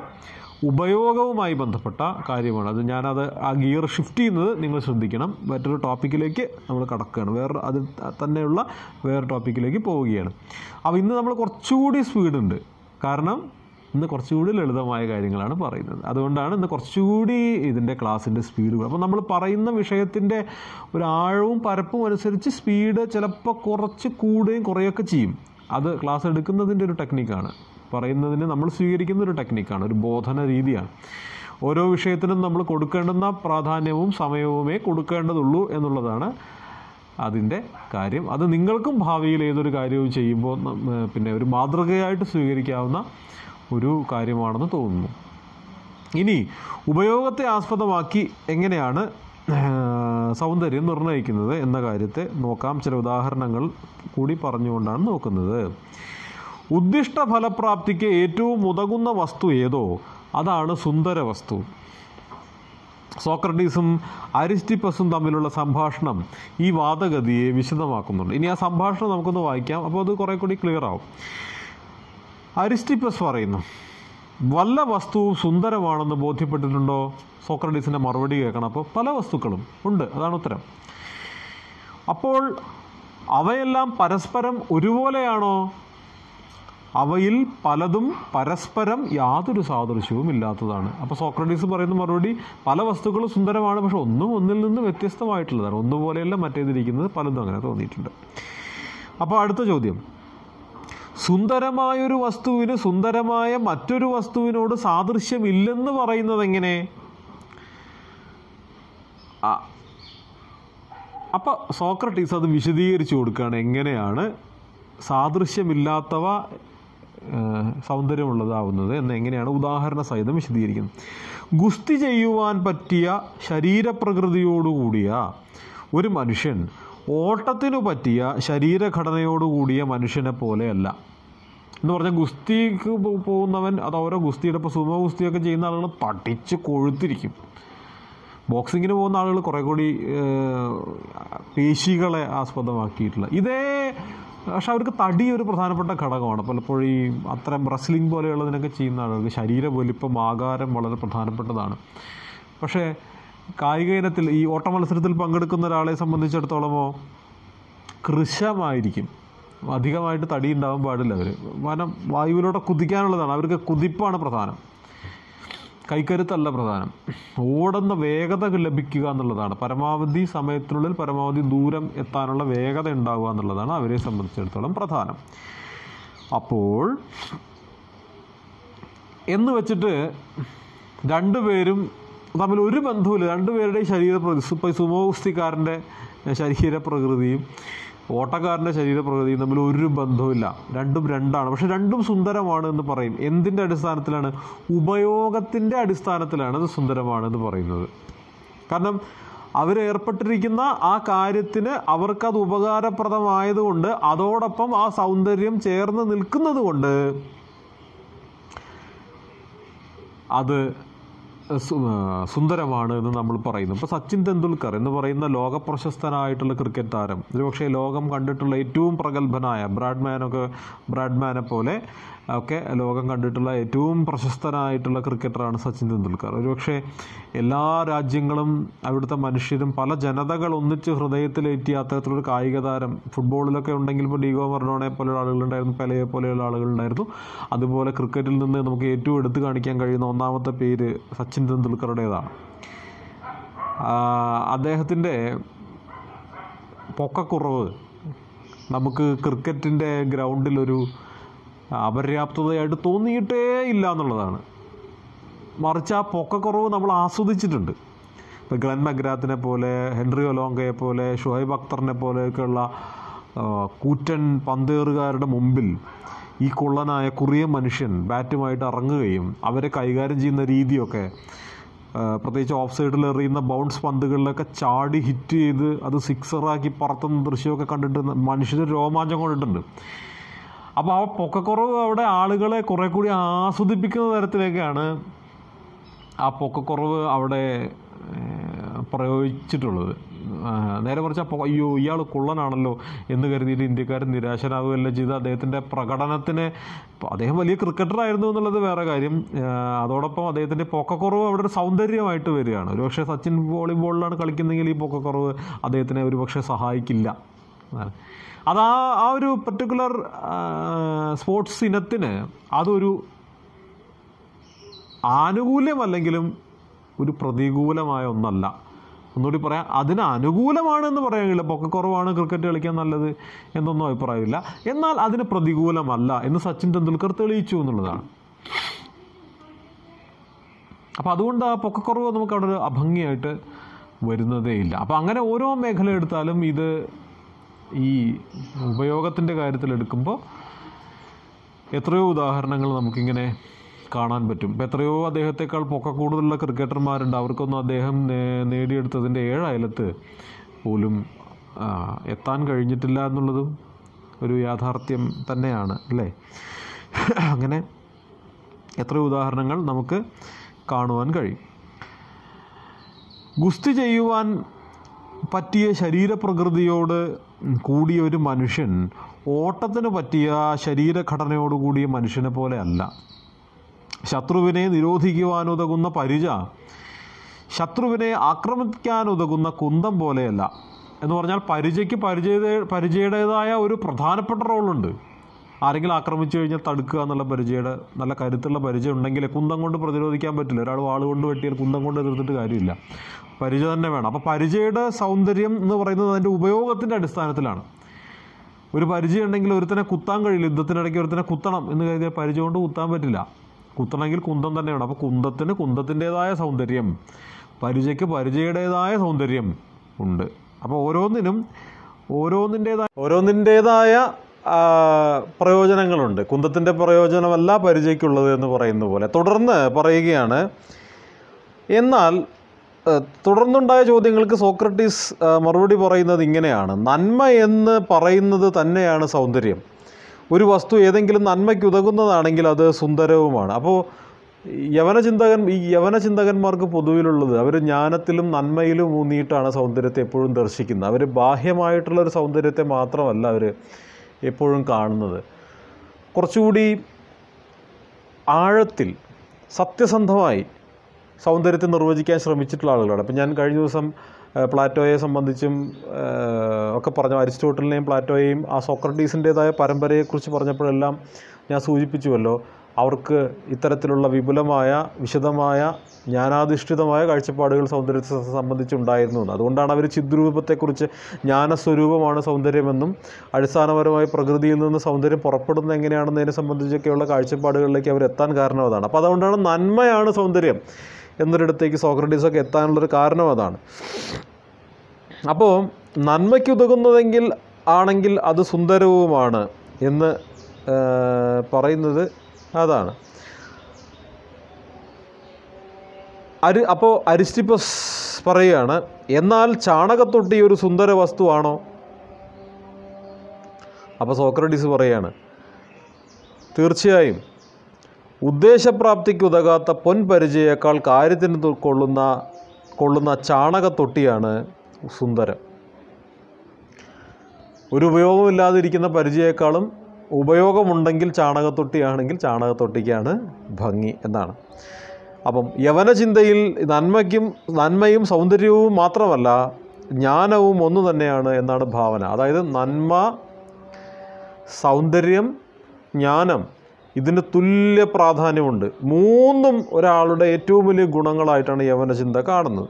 ഉപയോഗവുമായി ബന്ധപ്പെട്ട കാര്യമാണ്. അത് ഞാനത് ആ ഗിയർ ഷിഫ്റ്റ് ചെയ്യുന്നത് നിങ്ങൾ ശ്രദ്ധിക്കണം. മറ്റൊരു ടോപ്പിക്കിലേക്ക് നമ്മൾ കടക്കുകയാണ്. വേറെ അത് തന്നെയുള്ള വേറെ ടോപ്പിക്കിലേക്ക് പോവുകയാണ്. അപ്പോൾ ഇന്ന് നമ്മൾ കുറച്ചുകൂടി സ്പീഡുണ്ട് കാരണം ഇന്ന് കുറച്ചുകൂടി ലളിതമായ കാര്യങ്ങളാണ് പറയുന്നത്. അതുകൊണ്ടാണ് ഇന്ന് കുറച്ചുകൂടി ഇതിന്റെ ക്ലാസ്സിന്റെ സ്പീഡ് അപ്പോൾ നമ്മൾ പറയുന്ന വിഷയത്തിന്റെ ഒരു ആഴവും പരപ്പും അനുസരിച്ച് സ്പീഡ് ചിലപ്പോൾ കുറച്ച് കൂടുകയും കുറയുകയൊക്കെ ചെയ്യും. അത് ക്ലാസ് എടുക്കുന്നതിന്റെ ഒരു ടെക്നിക്കാണ് പറയുന്നതിന് നമ്മൾ സ്വീകരിക്കുന്ന ഒരു ടെക്നിക്കാണ് ഒരു ബോധന രീതിയാണ്. ഓരോ വിഷയത്തിനും നമ്മൾ കൊടുക്കേണ്ടുന്ന പ്രാധാന്യവും സമയവുമേ കൊടുക്കേണ്ടതുള്ളൂ എന്നുള്ളതാണ് അതിന്റെ കാര്യം. അത് നിങ്ങൾക്കും ഭാവിയിൽ ഏതൊരു കാര്യവും ചെയ്യുമ്പോൾ പിന്നെ ഒരു മാതൃകയായിട്ട് സ്വീകരിക്കാവുന്ന ഒരു കാര്യമാണെന്ന് തോന്നുന്നു. ഇനി ഉപയോഗത്തെ ആസ്പദമാക്കി എങ്ങനെയാണ് സൗന്ദര്യം നിർണയിക്കുന്നത് എന്ന കാര്യത്തെ നോക്കാം. ചില ഉദാഹരണങ്ങൾ കൂടി പറഞ്ഞുകൊണ്ടാണ് നോക്കുന്നത്. ഉദ്ദിഷ്ട ഫലപ്രാപ്തിക്ക് ഏറ്റവും ഉതകുന്ന വസ്തു ഏതോ? അതാണ് സുന്ദര വസ്തു. സോക്രട്ടീസും അരിസ്റ്റിപ്പസും തമ്മിലുള്ള സംഭാഷണം ഈ വാദഗതിയെ വിശദമാക്കുന്നുണ്ട്. ഇനി ആ സംഭാഷണം നമുക്കൊന്ന് വായിക്കാം. അപ്പോൾ അത് കുറേ കൂടി ക്ലിയർ ആവും. അരിസ്റ്റിപ്പസ് പറയുന്നു വല്ല വസ്തുവും സുന്ദരമാണെന്ന് ബോധ്യപ്പെട്ടിട്ടുണ്ടോ? സോക്രട്ടീസിന്റെ മറുപടി കേൾക്കണം. അപ്പോൾ പല വസ്തുക്കളും ഉണ്ട്. അതാണ് ഉത്തരം. അപ്പോൾ അവയെല്ലാം പരസ്പരം ഒരുപോലെയാണോ? അവയിൽ പലതും പരസ്പരം യാതൊരു സാദൃശ്യവും ഇല്ലാത്തതാണ്. അപ്പോൾ സോക്രട്ടീസ് പറയുന്ന മറുപടി പല വസ്തുക്കളും സുന്ദരമാണ് പക്ഷെ ഒന്നും ഒന്നിൽ നിന്ന് വ്യത്യസ്തമായിട്ടുള്ളതാണ്. ഒന്നുപോലെയല്ല മറ്റേതിരിക്കുന്നത് പലതും അങ്ങനെ തോന്നിയിട്ടുണ്ട്. അപ്പോൾ അടുത്ത ചോദ്യം. സുന്ദരമായൊരു വസ്തുവിന് സുന്ദരമായ മറ്റൊരു വസ്തുവിനോട് സാദൃശ്യമില്ലെന്ന് പറയുന്നത് എങ്ങനെ? അപ്പൊ അപ്പോൾ സോക്രട്ടീസ് അത് വിശദീകരിച്ചു കൊടുക്കുകയാണ്. എങ്ങനെയാണ് സാദൃശ്യമില്ലാത്തവ സൗന്ദര്യമുള്ളതാവുന്നത് എന്ന് എങ്ങനെയാണ് ഉദാഹരണ സഹിതം വിശദീകരിക്കുന്നത്. ഗുസ്തി ചെയ്യുവാൻ പറ്റിയ ശരീരപ്രകൃതിയോടുകൂടിയ ഒരു മനുഷ്യൻ ഓട്ടത്തിനു പറ്റിയ ശരീരഘടനയോടുകൂടിയ മനുഷ്യനെ പോലെയല്ല. എന്ന് പറഞ്ഞാൽ ഗുസ്തിക്ക് പോകുന്നവൻ അത് ഓരോ ഗുസ്തിയുടെ ഇപ്പോൾ സുമോ ഗുസ്തിയൊക്കെ ചെയ്യുന്ന ആളുകൾ പഠിച്ച് കൊഴുത്തിരിക്കും. ബോക്സിങ്ങിന് പോകുന്ന ആളുകൾ കുറേ കൂടി പേശികളെ ആസ്പദമാക്കിയിട്ടുള്ള. ഇതേ പക്ഷെ അവർക്ക് തടി ഒരു പ്രധാനപ്പെട്ട ഘടകമാണ്. പലപ്പോഴും ഈ അത്തരം റെസ്ലിംഗ് പോലെയുള്ളതിനൊക്കെ ചെയ്യുന്ന ആളുകൾക്ക് ശരീര വലിപ്പം ആകാരം വളരെ പ്രധാനപ്പെട്ടതാണ്. പക്ഷേ കായിക ഇനത്തിൽ ഈ ഓട്ട മത്സരത്തിൽ പങ്കെടുക്കുന്ന ഒരാളെ സംബന്ധിച്ചിടത്തോളമോ കൃശമായിരിക്കും. അധികമായിട്ട് തടി ഉണ്ടാവാൻ പാടില്ല അവർ വനം വായുവിലൂടെ കുതിക്കാനുള്ളതാണ്. അവർക്ക് കുതിപ്പാണ് പ്രധാനം. കൈക്കരുത്തല്ല പ്രധാനം. ഓടുന്ന വേഗത ലഭിക്കുക എന്നുള്ളതാണ്. പരമാവധി സമയത്തിനുള്ളിൽ പരമാവധി ദൂരം എത്താനുള്ള വേഗത ഉണ്ടാവുക എന്നുള്ളതാണ് അവരെ സംബന്ധിച്ചിടത്തോളം പ്രധാനം. അപ്പോൾ എന്ന് വെച്ചിട്ട് രണ്ടുപേരും തമ്മിൽ ഒരു ബന്ധവുമില്ല. രണ്ടുപേരുടെയും ശരീരപ്രകൃതി ഇപ്പോൾ സുമോ ഗുസ്തിക്കാരന്റെ ശരീരപ്രകൃതിയും ഓട്ടക്കാരന്റെ ശരീരപ്രകൃതിയും തമ്മിൽ ഒരു ബന്ധവുമില്ല. രണ്ടും രണ്ടാണ്. പക്ഷെ രണ്ടും സുന്ദരമാണ് എന്ന് പറയും. എന്തിന്റെ അടിസ്ഥാനത്തിലാണ്? ഉപയോഗത്തിന്റെ അടിസ്ഥാനത്തിലാണ് അത് സുന്ദരമാണ് എന്ന് പറയുന്നത്. കാരണം അവരേർപ്പെട്ടിരിക്കുന്ന ആ കാര്യത്തിന് അവർക്കത് ഉപകാരപ്രദമായതുകൊണ്ട് അതോടൊപ്പം ആ സൗന്ദര്യം ചേർന്ന് നിൽക്കുന്നത് കൊണ്ട് അത് സുന്ദരമാണ് എന്ന് നമ്മൾ പറയുന്നു. ഇപ്പോൾ സച്ചിൻ തെണ്ടുൽക്കർ എന്ന് പറയുന്ന ലോക പ്രശസ്തനായിട്ടുള്ള ക്രിക്കറ്റ് താരം ഒരുപക്ഷെ ലോകം കണ്ടിട്ടുള്ള ഏറ്റവും പ്രഗത്ഭനായ ബ്രാഡ്മാനൊക്കെ ബ്രാഡ്മാനെ പോലെ ഒക്കെ ലോകം കണ്ടിട്ടുള്ള ഏറ്റവും പ്രശസ്തനായിട്ടുള്ള ക്രിക്കറ്ററാണ് സച്ചിൻ തെണ്ടുൽക്കർ. ഒരുപക്ഷെ എല്ലാ രാജ്യങ്ങളും അവിടുത്തെ മനുഷ്യരും പല ജനതകൾ ഒന്നിച്ച് ഹൃദയത്തിലേറ്റിയ അത്തരത്തിലൊരു കായിക താരം ഫുട്ബോളിലൊക്കെ ഉണ്ടെങ്കിൽ ഇപ്പോൾ ഡീഗോ മറഡോണയെ പോലെയുള്ള ആളുകളുണ്ടായിരുന്നു പെലയെ പോലെയുള്ള ആളുകളുണ്ടായിരുന്നു. അതുപോലെ ക്രിക്കറ്റിൽ നിന്ന് നമുക്ക് ഏറ്റവും എടുത്തു കാണിക്കാൻ കഴിയുന്ന ഒന്നാമത്തെ പേര് സച്ചിൻ തെണ്ടുൽക്കറുടേതാണ്. അദ്ദേഹത്തിന്റെ പൊക്കക്കുറവ് നമുക്ക് ക്രിക്കറ്റിന്റെ ഗ്രൗണ്ടിലൊരു അപര്യാപ്തതയായിട്ട് തോന്നിയിട്ടേ ഇല്ല എന്നുള്ളതാണ്. മറിച്ച് ആ പൊക്കക്കുറവ് നമ്മൾ ആസ്വദിച്ചിട്ടുണ്ട്. ഇപ്പോൾ ഗ്ലെൻ മഗ്രാത്തിനെ പോലെ ഹെൻറി ഒലോങ്കയെ പോലെ ഷുഹൈബ് അക്തറിനെ പോലെയൊക്കെയുള്ള കൂറ്റൻ പന്തേറുകാരുടെ മുമ്പിൽ ഈ കൊള്ളനായ കുറിയ മനുഷ്യൻ ബാറ്റുമായിട്ട് ഇറങ്ങുകയും അവരെ കൈകാര്യം ചെയ്യുന്ന രീതിയൊക്കെ പ്രത്യേകിച്ച് ഓഫ് സൈഡിൽ എറിയുന്ന ബൗൺസ് പന്തുകളിലൊക്കെ ചാടി ഹിറ്റ് ചെയ്ത് അത് സിക്സറാക്കി പറത്തുന്ന ദൃശ്യമൊക്കെ കണ്ടിട്ട് മനുഷ്യന് രോമാഞ്ചം കൊണ്ടിട്ടുണ്ട്. അപ്പോൾ ആ പൊക്കക്കുറവ് അവിടെ ആളുകളെ കുറെ കൂടി ആസ്വദിപ്പിക്കുന്ന തരത്തിലേക്കാണ് ആ പൊക്കക്കുറവ് അവിടെ പ്രയോഗിച്ചിട്ടുള്ളത്. നേരെ മറിച്ച് ആ അയ്യോ ഇയാൾ കുള്ളനാണല്ലോ എന്ന് കരുതിയിട്ട് ഇന്ത്യക്കാരൻ നിരാശനാവുകയല്ല ചെയ്ത് അദ്ദേഹത്തിന്റെ പ്രകടനത്തിന് അദ്ദേഹം വലിയ ക്രിക്കറ്ററായിരുന്നു എന്നുള്ളത് വേറെ കാര്യം. അതോടൊപ്പം അദ്ദേഹത്തിന്റെ പൊക്കക്കുറവ് അവിടെ ഒരു സൗന്ദര്യമായിട്ട് വരികയാണ്. ഒരുപക്ഷെ സച്ചിൻ വോളിബോളിലാണ് കളിക്കുന്നതെങ്കിൽ ഈ പൊക്കക്കുറവ് അദ്ദേഹത്തിനെ ഒരുപക്ഷെ സഹായിക്കില്ല. അത് ആ ആ ഒരു പർട്ടിക്കുലർ സ്പോർട്സ് ഇനത്തിന് അതൊരു ആനുകൂല്യമല്ലെങ്കിലും ഒരു പ്രതികൂലമായ ഒന്നല്ല. ഒന്നുകൂടി പറയാം അതിന് അനുകൂലമാണെന്ന് പറയാനില്ല. പൊക്കക്കുറവാണ് ക്രിക്കറ്റ് കളിക്കാൻ നല്ലത് എന്നൊന്നും അഭിപ്രായമില്ല. എന്നാൽ അതിന് പ്രതികൂലമല്ല എന്ന് സച്ചിൻ ടെണ്ടുൽക്കർ തെളിയിച്ചു എന്നുള്ളതാണ്. അപ്പോൾ അതുകൊണ്ട് ആ പൊക്കക്കുറവ് നമുക്ക് അവിടെ ഒരു അഭംഗിയായിട്ട് വരുന്നതേ ഇല്ല അപ്പോൾ അങ്ങനെ ഓരോ മേഖല എടുത്താലും ഇത് ഈ ഉപയോഗത്തിന്റെ കാര്യത്തിലെടുക്കുമ്പോൾ എത്രയോ ഉദാഹരണങ്ങൾ നമുക്കിങ്ങനെ കാണാൻ പറ്റും. ഇപ്പം എത്രയോ അദ്ദേഹത്തെക്കാൾ പൊക്ക കൂടുതലുള്ള ക്രിക്കറ്റർമാരുണ്ട്. അവർക്കൊന്നും അദ്ദേഹം നേടിയെടുത്തതിന്റെ ഏഴയലത്ത് പോലും എത്താൻ കഴിഞ്ഞിട്ടില്ല എന്നുള്ളതും ഒരു യാഥാർത്ഥ്യം തന്നെയാണ് അല്ലേ? അങ്ങനെ എത്രയോ ഉദാഹരണങ്ങൾ നമുക്ക് കാണുവാൻ കഴിയും. ഗുസ്തി ചെയ്യുവാൻ പറ്റിയ ശരീരപ്രകൃതിയോട് കൂടിയ ഒരു മനുഷ്യൻ ഓട്ടത്തിന് പറ്റിയ ശരീരഘടനയോടുകൂടിയ മനുഷ്യനെ പോലെ അല്ല ശത്രുവിനെ നിരോധിക്കുവാനുതകുന്ന പരിച ശത്രുവിനെ ആക്രമിക്കാനുതകുന്ന കുന്തം പോലെയല്ല. എന്ന് പറഞ്ഞാൽ പരിചയ്ക്ക് പരിചയ പരിചയുടേതായ ഒരു പ്രധാനപ്പെട്ട റോളുണ്ട്. ആരെങ്കിലും ആക്രമിച്ചു കഴിഞ്ഞാൽ തടുക്കുക എന്നുള്ള പരിചയുടെ നല്ല കരുത്തുള്ള പരിചയം ഉണ്ടെങ്കിൽ കുന്തം കൊണ്ട് പ്രതിരോധിക്കാൻ പറ്റില്ല. ഒരാൾ വാൾ കൊണ്ട് വെട്ടിയാൽ കുന്തം കൊണ്ട് എതിർത്തിട്ട് കാര്യമില്ല. പരിചയ തന്നെ വേണം. അപ്പോൾ പരിചയയുടെ സൗന്ദര്യം എന്ന് പറയുന്നത് അതിന്റെ ഉപയോഗത്തിന്റെ അടിസ്ഥാനത്തിലാണ്. ഒരു പരിചയം ഉണ്ടെങ്കിൽ ഒരുത്തനെ കുത്താൻ കഴിയില്ല. യുദ്ധത്തിനിടയ്ക്ക് ഒരുത്തനെ കുത്തണം എന്ന് കരുതിയ പരിചയം കൊണ്ട് കുത്താൻ പറ്റില്ല. കുത്തണമെങ്കിൽ കുന്തം തന്നെ വേണം അപ്പോൾ കുന്തത്തിന് കുന്തത്തിന്റെതായ സൗന്ദര്യം പരിചയ്ക്ക് പരിചയുടേതായ സൗന്ദര്യം ഉണ്ട്. അപ്പോൾ ഓരോന്നിനും ഓരോന്നിന്റെതായ ഓരോന്നിന്റെതായ പ്രയോജനങ്ങളുണ്ട്. കുന്തത്തിന്റെ പ്രയോജനമല്ല പരിചയ്ക്കുള്ളത് എന്ന് പറയുന്ന പോലെ. തുടർന്ന് പറയുകയാണ് എന്നാൽ തുടർന്നുണ്ടായ ചോദ്യങ്ങൾക്ക് സോക്രട്ടീസ് മറുപടി പറയുന്നത് ഇങ്ങനെയാണ്. നന്മ എന്ന് പറയുന്നത് തന്നെയാണ് സൗന്ദര്യം. ഒരു വസ്തു ഏതെങ്കിലും നന്മയ്ക്ക് ഉതകുന്നതാണെങ്കിൽ അത് സുന്ദരവുമാണ്. അപ്പോൾ യവന ചിന്തകൻ ഈ യവന ചിന്തകന്മാർക്ക് പൊതുവിലുള്ളത് അവർ ജ്ഞാനത്തിലും നന്മയിലും ഊന്നിയിട്ടാണ് സൗന്ദര്യത്തെ എപ്പോഴും ദർശിക്കുന്നത്. അവർ ബാഹ്യമായിട്ടുള്ള ഒരു സൗന്ദര്യത്തെ മാത്രമല്ല അവർ എപ്പോഴും കാണുന്നത്. കുറച്ചുകൂടി ആഴത്തിൽ സത്യസന്ധമായി സൗന്ദര്യത്തെ നിർവചിക്കാൻ ശ്രമിച്ചിട്ടുള്ള ആളുകളാണ്. അപ്പം ഞാൻ കഴിഞ്ഞ ദിവസം പ്ലാറ്റോയെ സംബന്ധിച്ചും ഒക്കെ പറഞ്ഞു അരിസ്റ്റോട്ടലിനെയും പ്ലാറ്റോയെയും ആ സോക്രട്ടീസിന്റെതായ പരമ്പരയെക്കുറിച്ച് പറഞ്ഞപ്പോഴെല്ലാം ഞാൻ സൂചിപ്പിച്ചുവല്ലോ അവർക്ക് ഇത്തരത്തിലുള്ള വിപുലമായ വിശദമായ ജ്ഞാനാധിഷ്ഠിതമായ കാഴ്ചപ്പാടുകൾ സൗന്ദര്യത്തെ സംബന്ധിച്ചുണ്ടായിരുന്നു. അതുകൊണ്ടാണ് അവർ ചിദ്രൂപത്തെക്കുറിച്ച് ജ്ഞാനസ്വരൂപമാണ് സൗന്ദര്യമെന്നും അടിസ്ഥാനപരമായി പ്രകൃതിയിൽ നിന്ന് സൗന്ദര്യം പുറപ്പെടുന്നത് എങ്ങനെയാണെന്നതിനെ സംബന്ധിച്ചൊക്കെയുള്ള കാഴ്ചപ്പാടുകളിലേക്ക് അവർ എത്താൻ കാരണം അതാണ്. അപ്പോൾ അതുകൊണ്ടാണ് നന്മയാണ് സൗന്ദര്യം. എന്നൊരിടത്തേക്ക് സോക്രട്ടീസൊക്കെ എത്താനുള്ളൊരു കാരണം അതാണ്. അപ്പോൾ നന്മയ്ക്കുതകുന്നതെങ്കിൽ ആണെങ്കിൽ അത് സുന്ദരവുമാണ് എന്ന് പറയുന്നത് അതാണ്. അരി അപ്പോൾ അരിസ്റ്റിപ്പസ് പറയുകയാണ് എന്നാൽ ചാണകത്തൊട്ടി ഒരു സുന്ദര വസ്തുവാണോ? അപ്പോൾ സോക്രട്ടീസ് പറയുകയാണ് തീർച്ചയായും ഉദ്ദേശപ്രാപ്തിക്ക് ഉതകാത്ത പൊൻപരിചയേക്കാൾ കാര്യത്തിന് കൊള്ളുന്ന കൊള്ളുന്ന ചാണകത്തൊട്ടിയാണ് സുന്ദരം. ഒരു ഉപയോഗമില്ലാതിരിക്കുന്ന പരിചയേക്കാളും ഉപയോഗമുണ്ടെങ്കിൽ ചാണകത്തൊട്ടിയാണെങ്കിൽ ചാണകത്തൊട്ടിക്കാണ് ഭംഗി എന്നാണ്. അപ്പം യവനചിന്തയിൽ നന്മയ്ക്കും നന്മയും സൗന്ദര്യവും മാത്രമല്ല ജ്ഞാനവും ഒന്നു തന്നെയാണ് എന്നാണ് ഭാവന. അതായത് നന്മ സൗന്ദര്യം ജ്ഞാനം ഇതിന് തുല്യ പ്രാധാന്യമുണ്ട്. മൂന്നും ഒരാളുടെ ഏറ്റവും വലിയ ഗുണങ്ങളായിട്ടാണ് യവനചിന്ത കാണുന്നത്.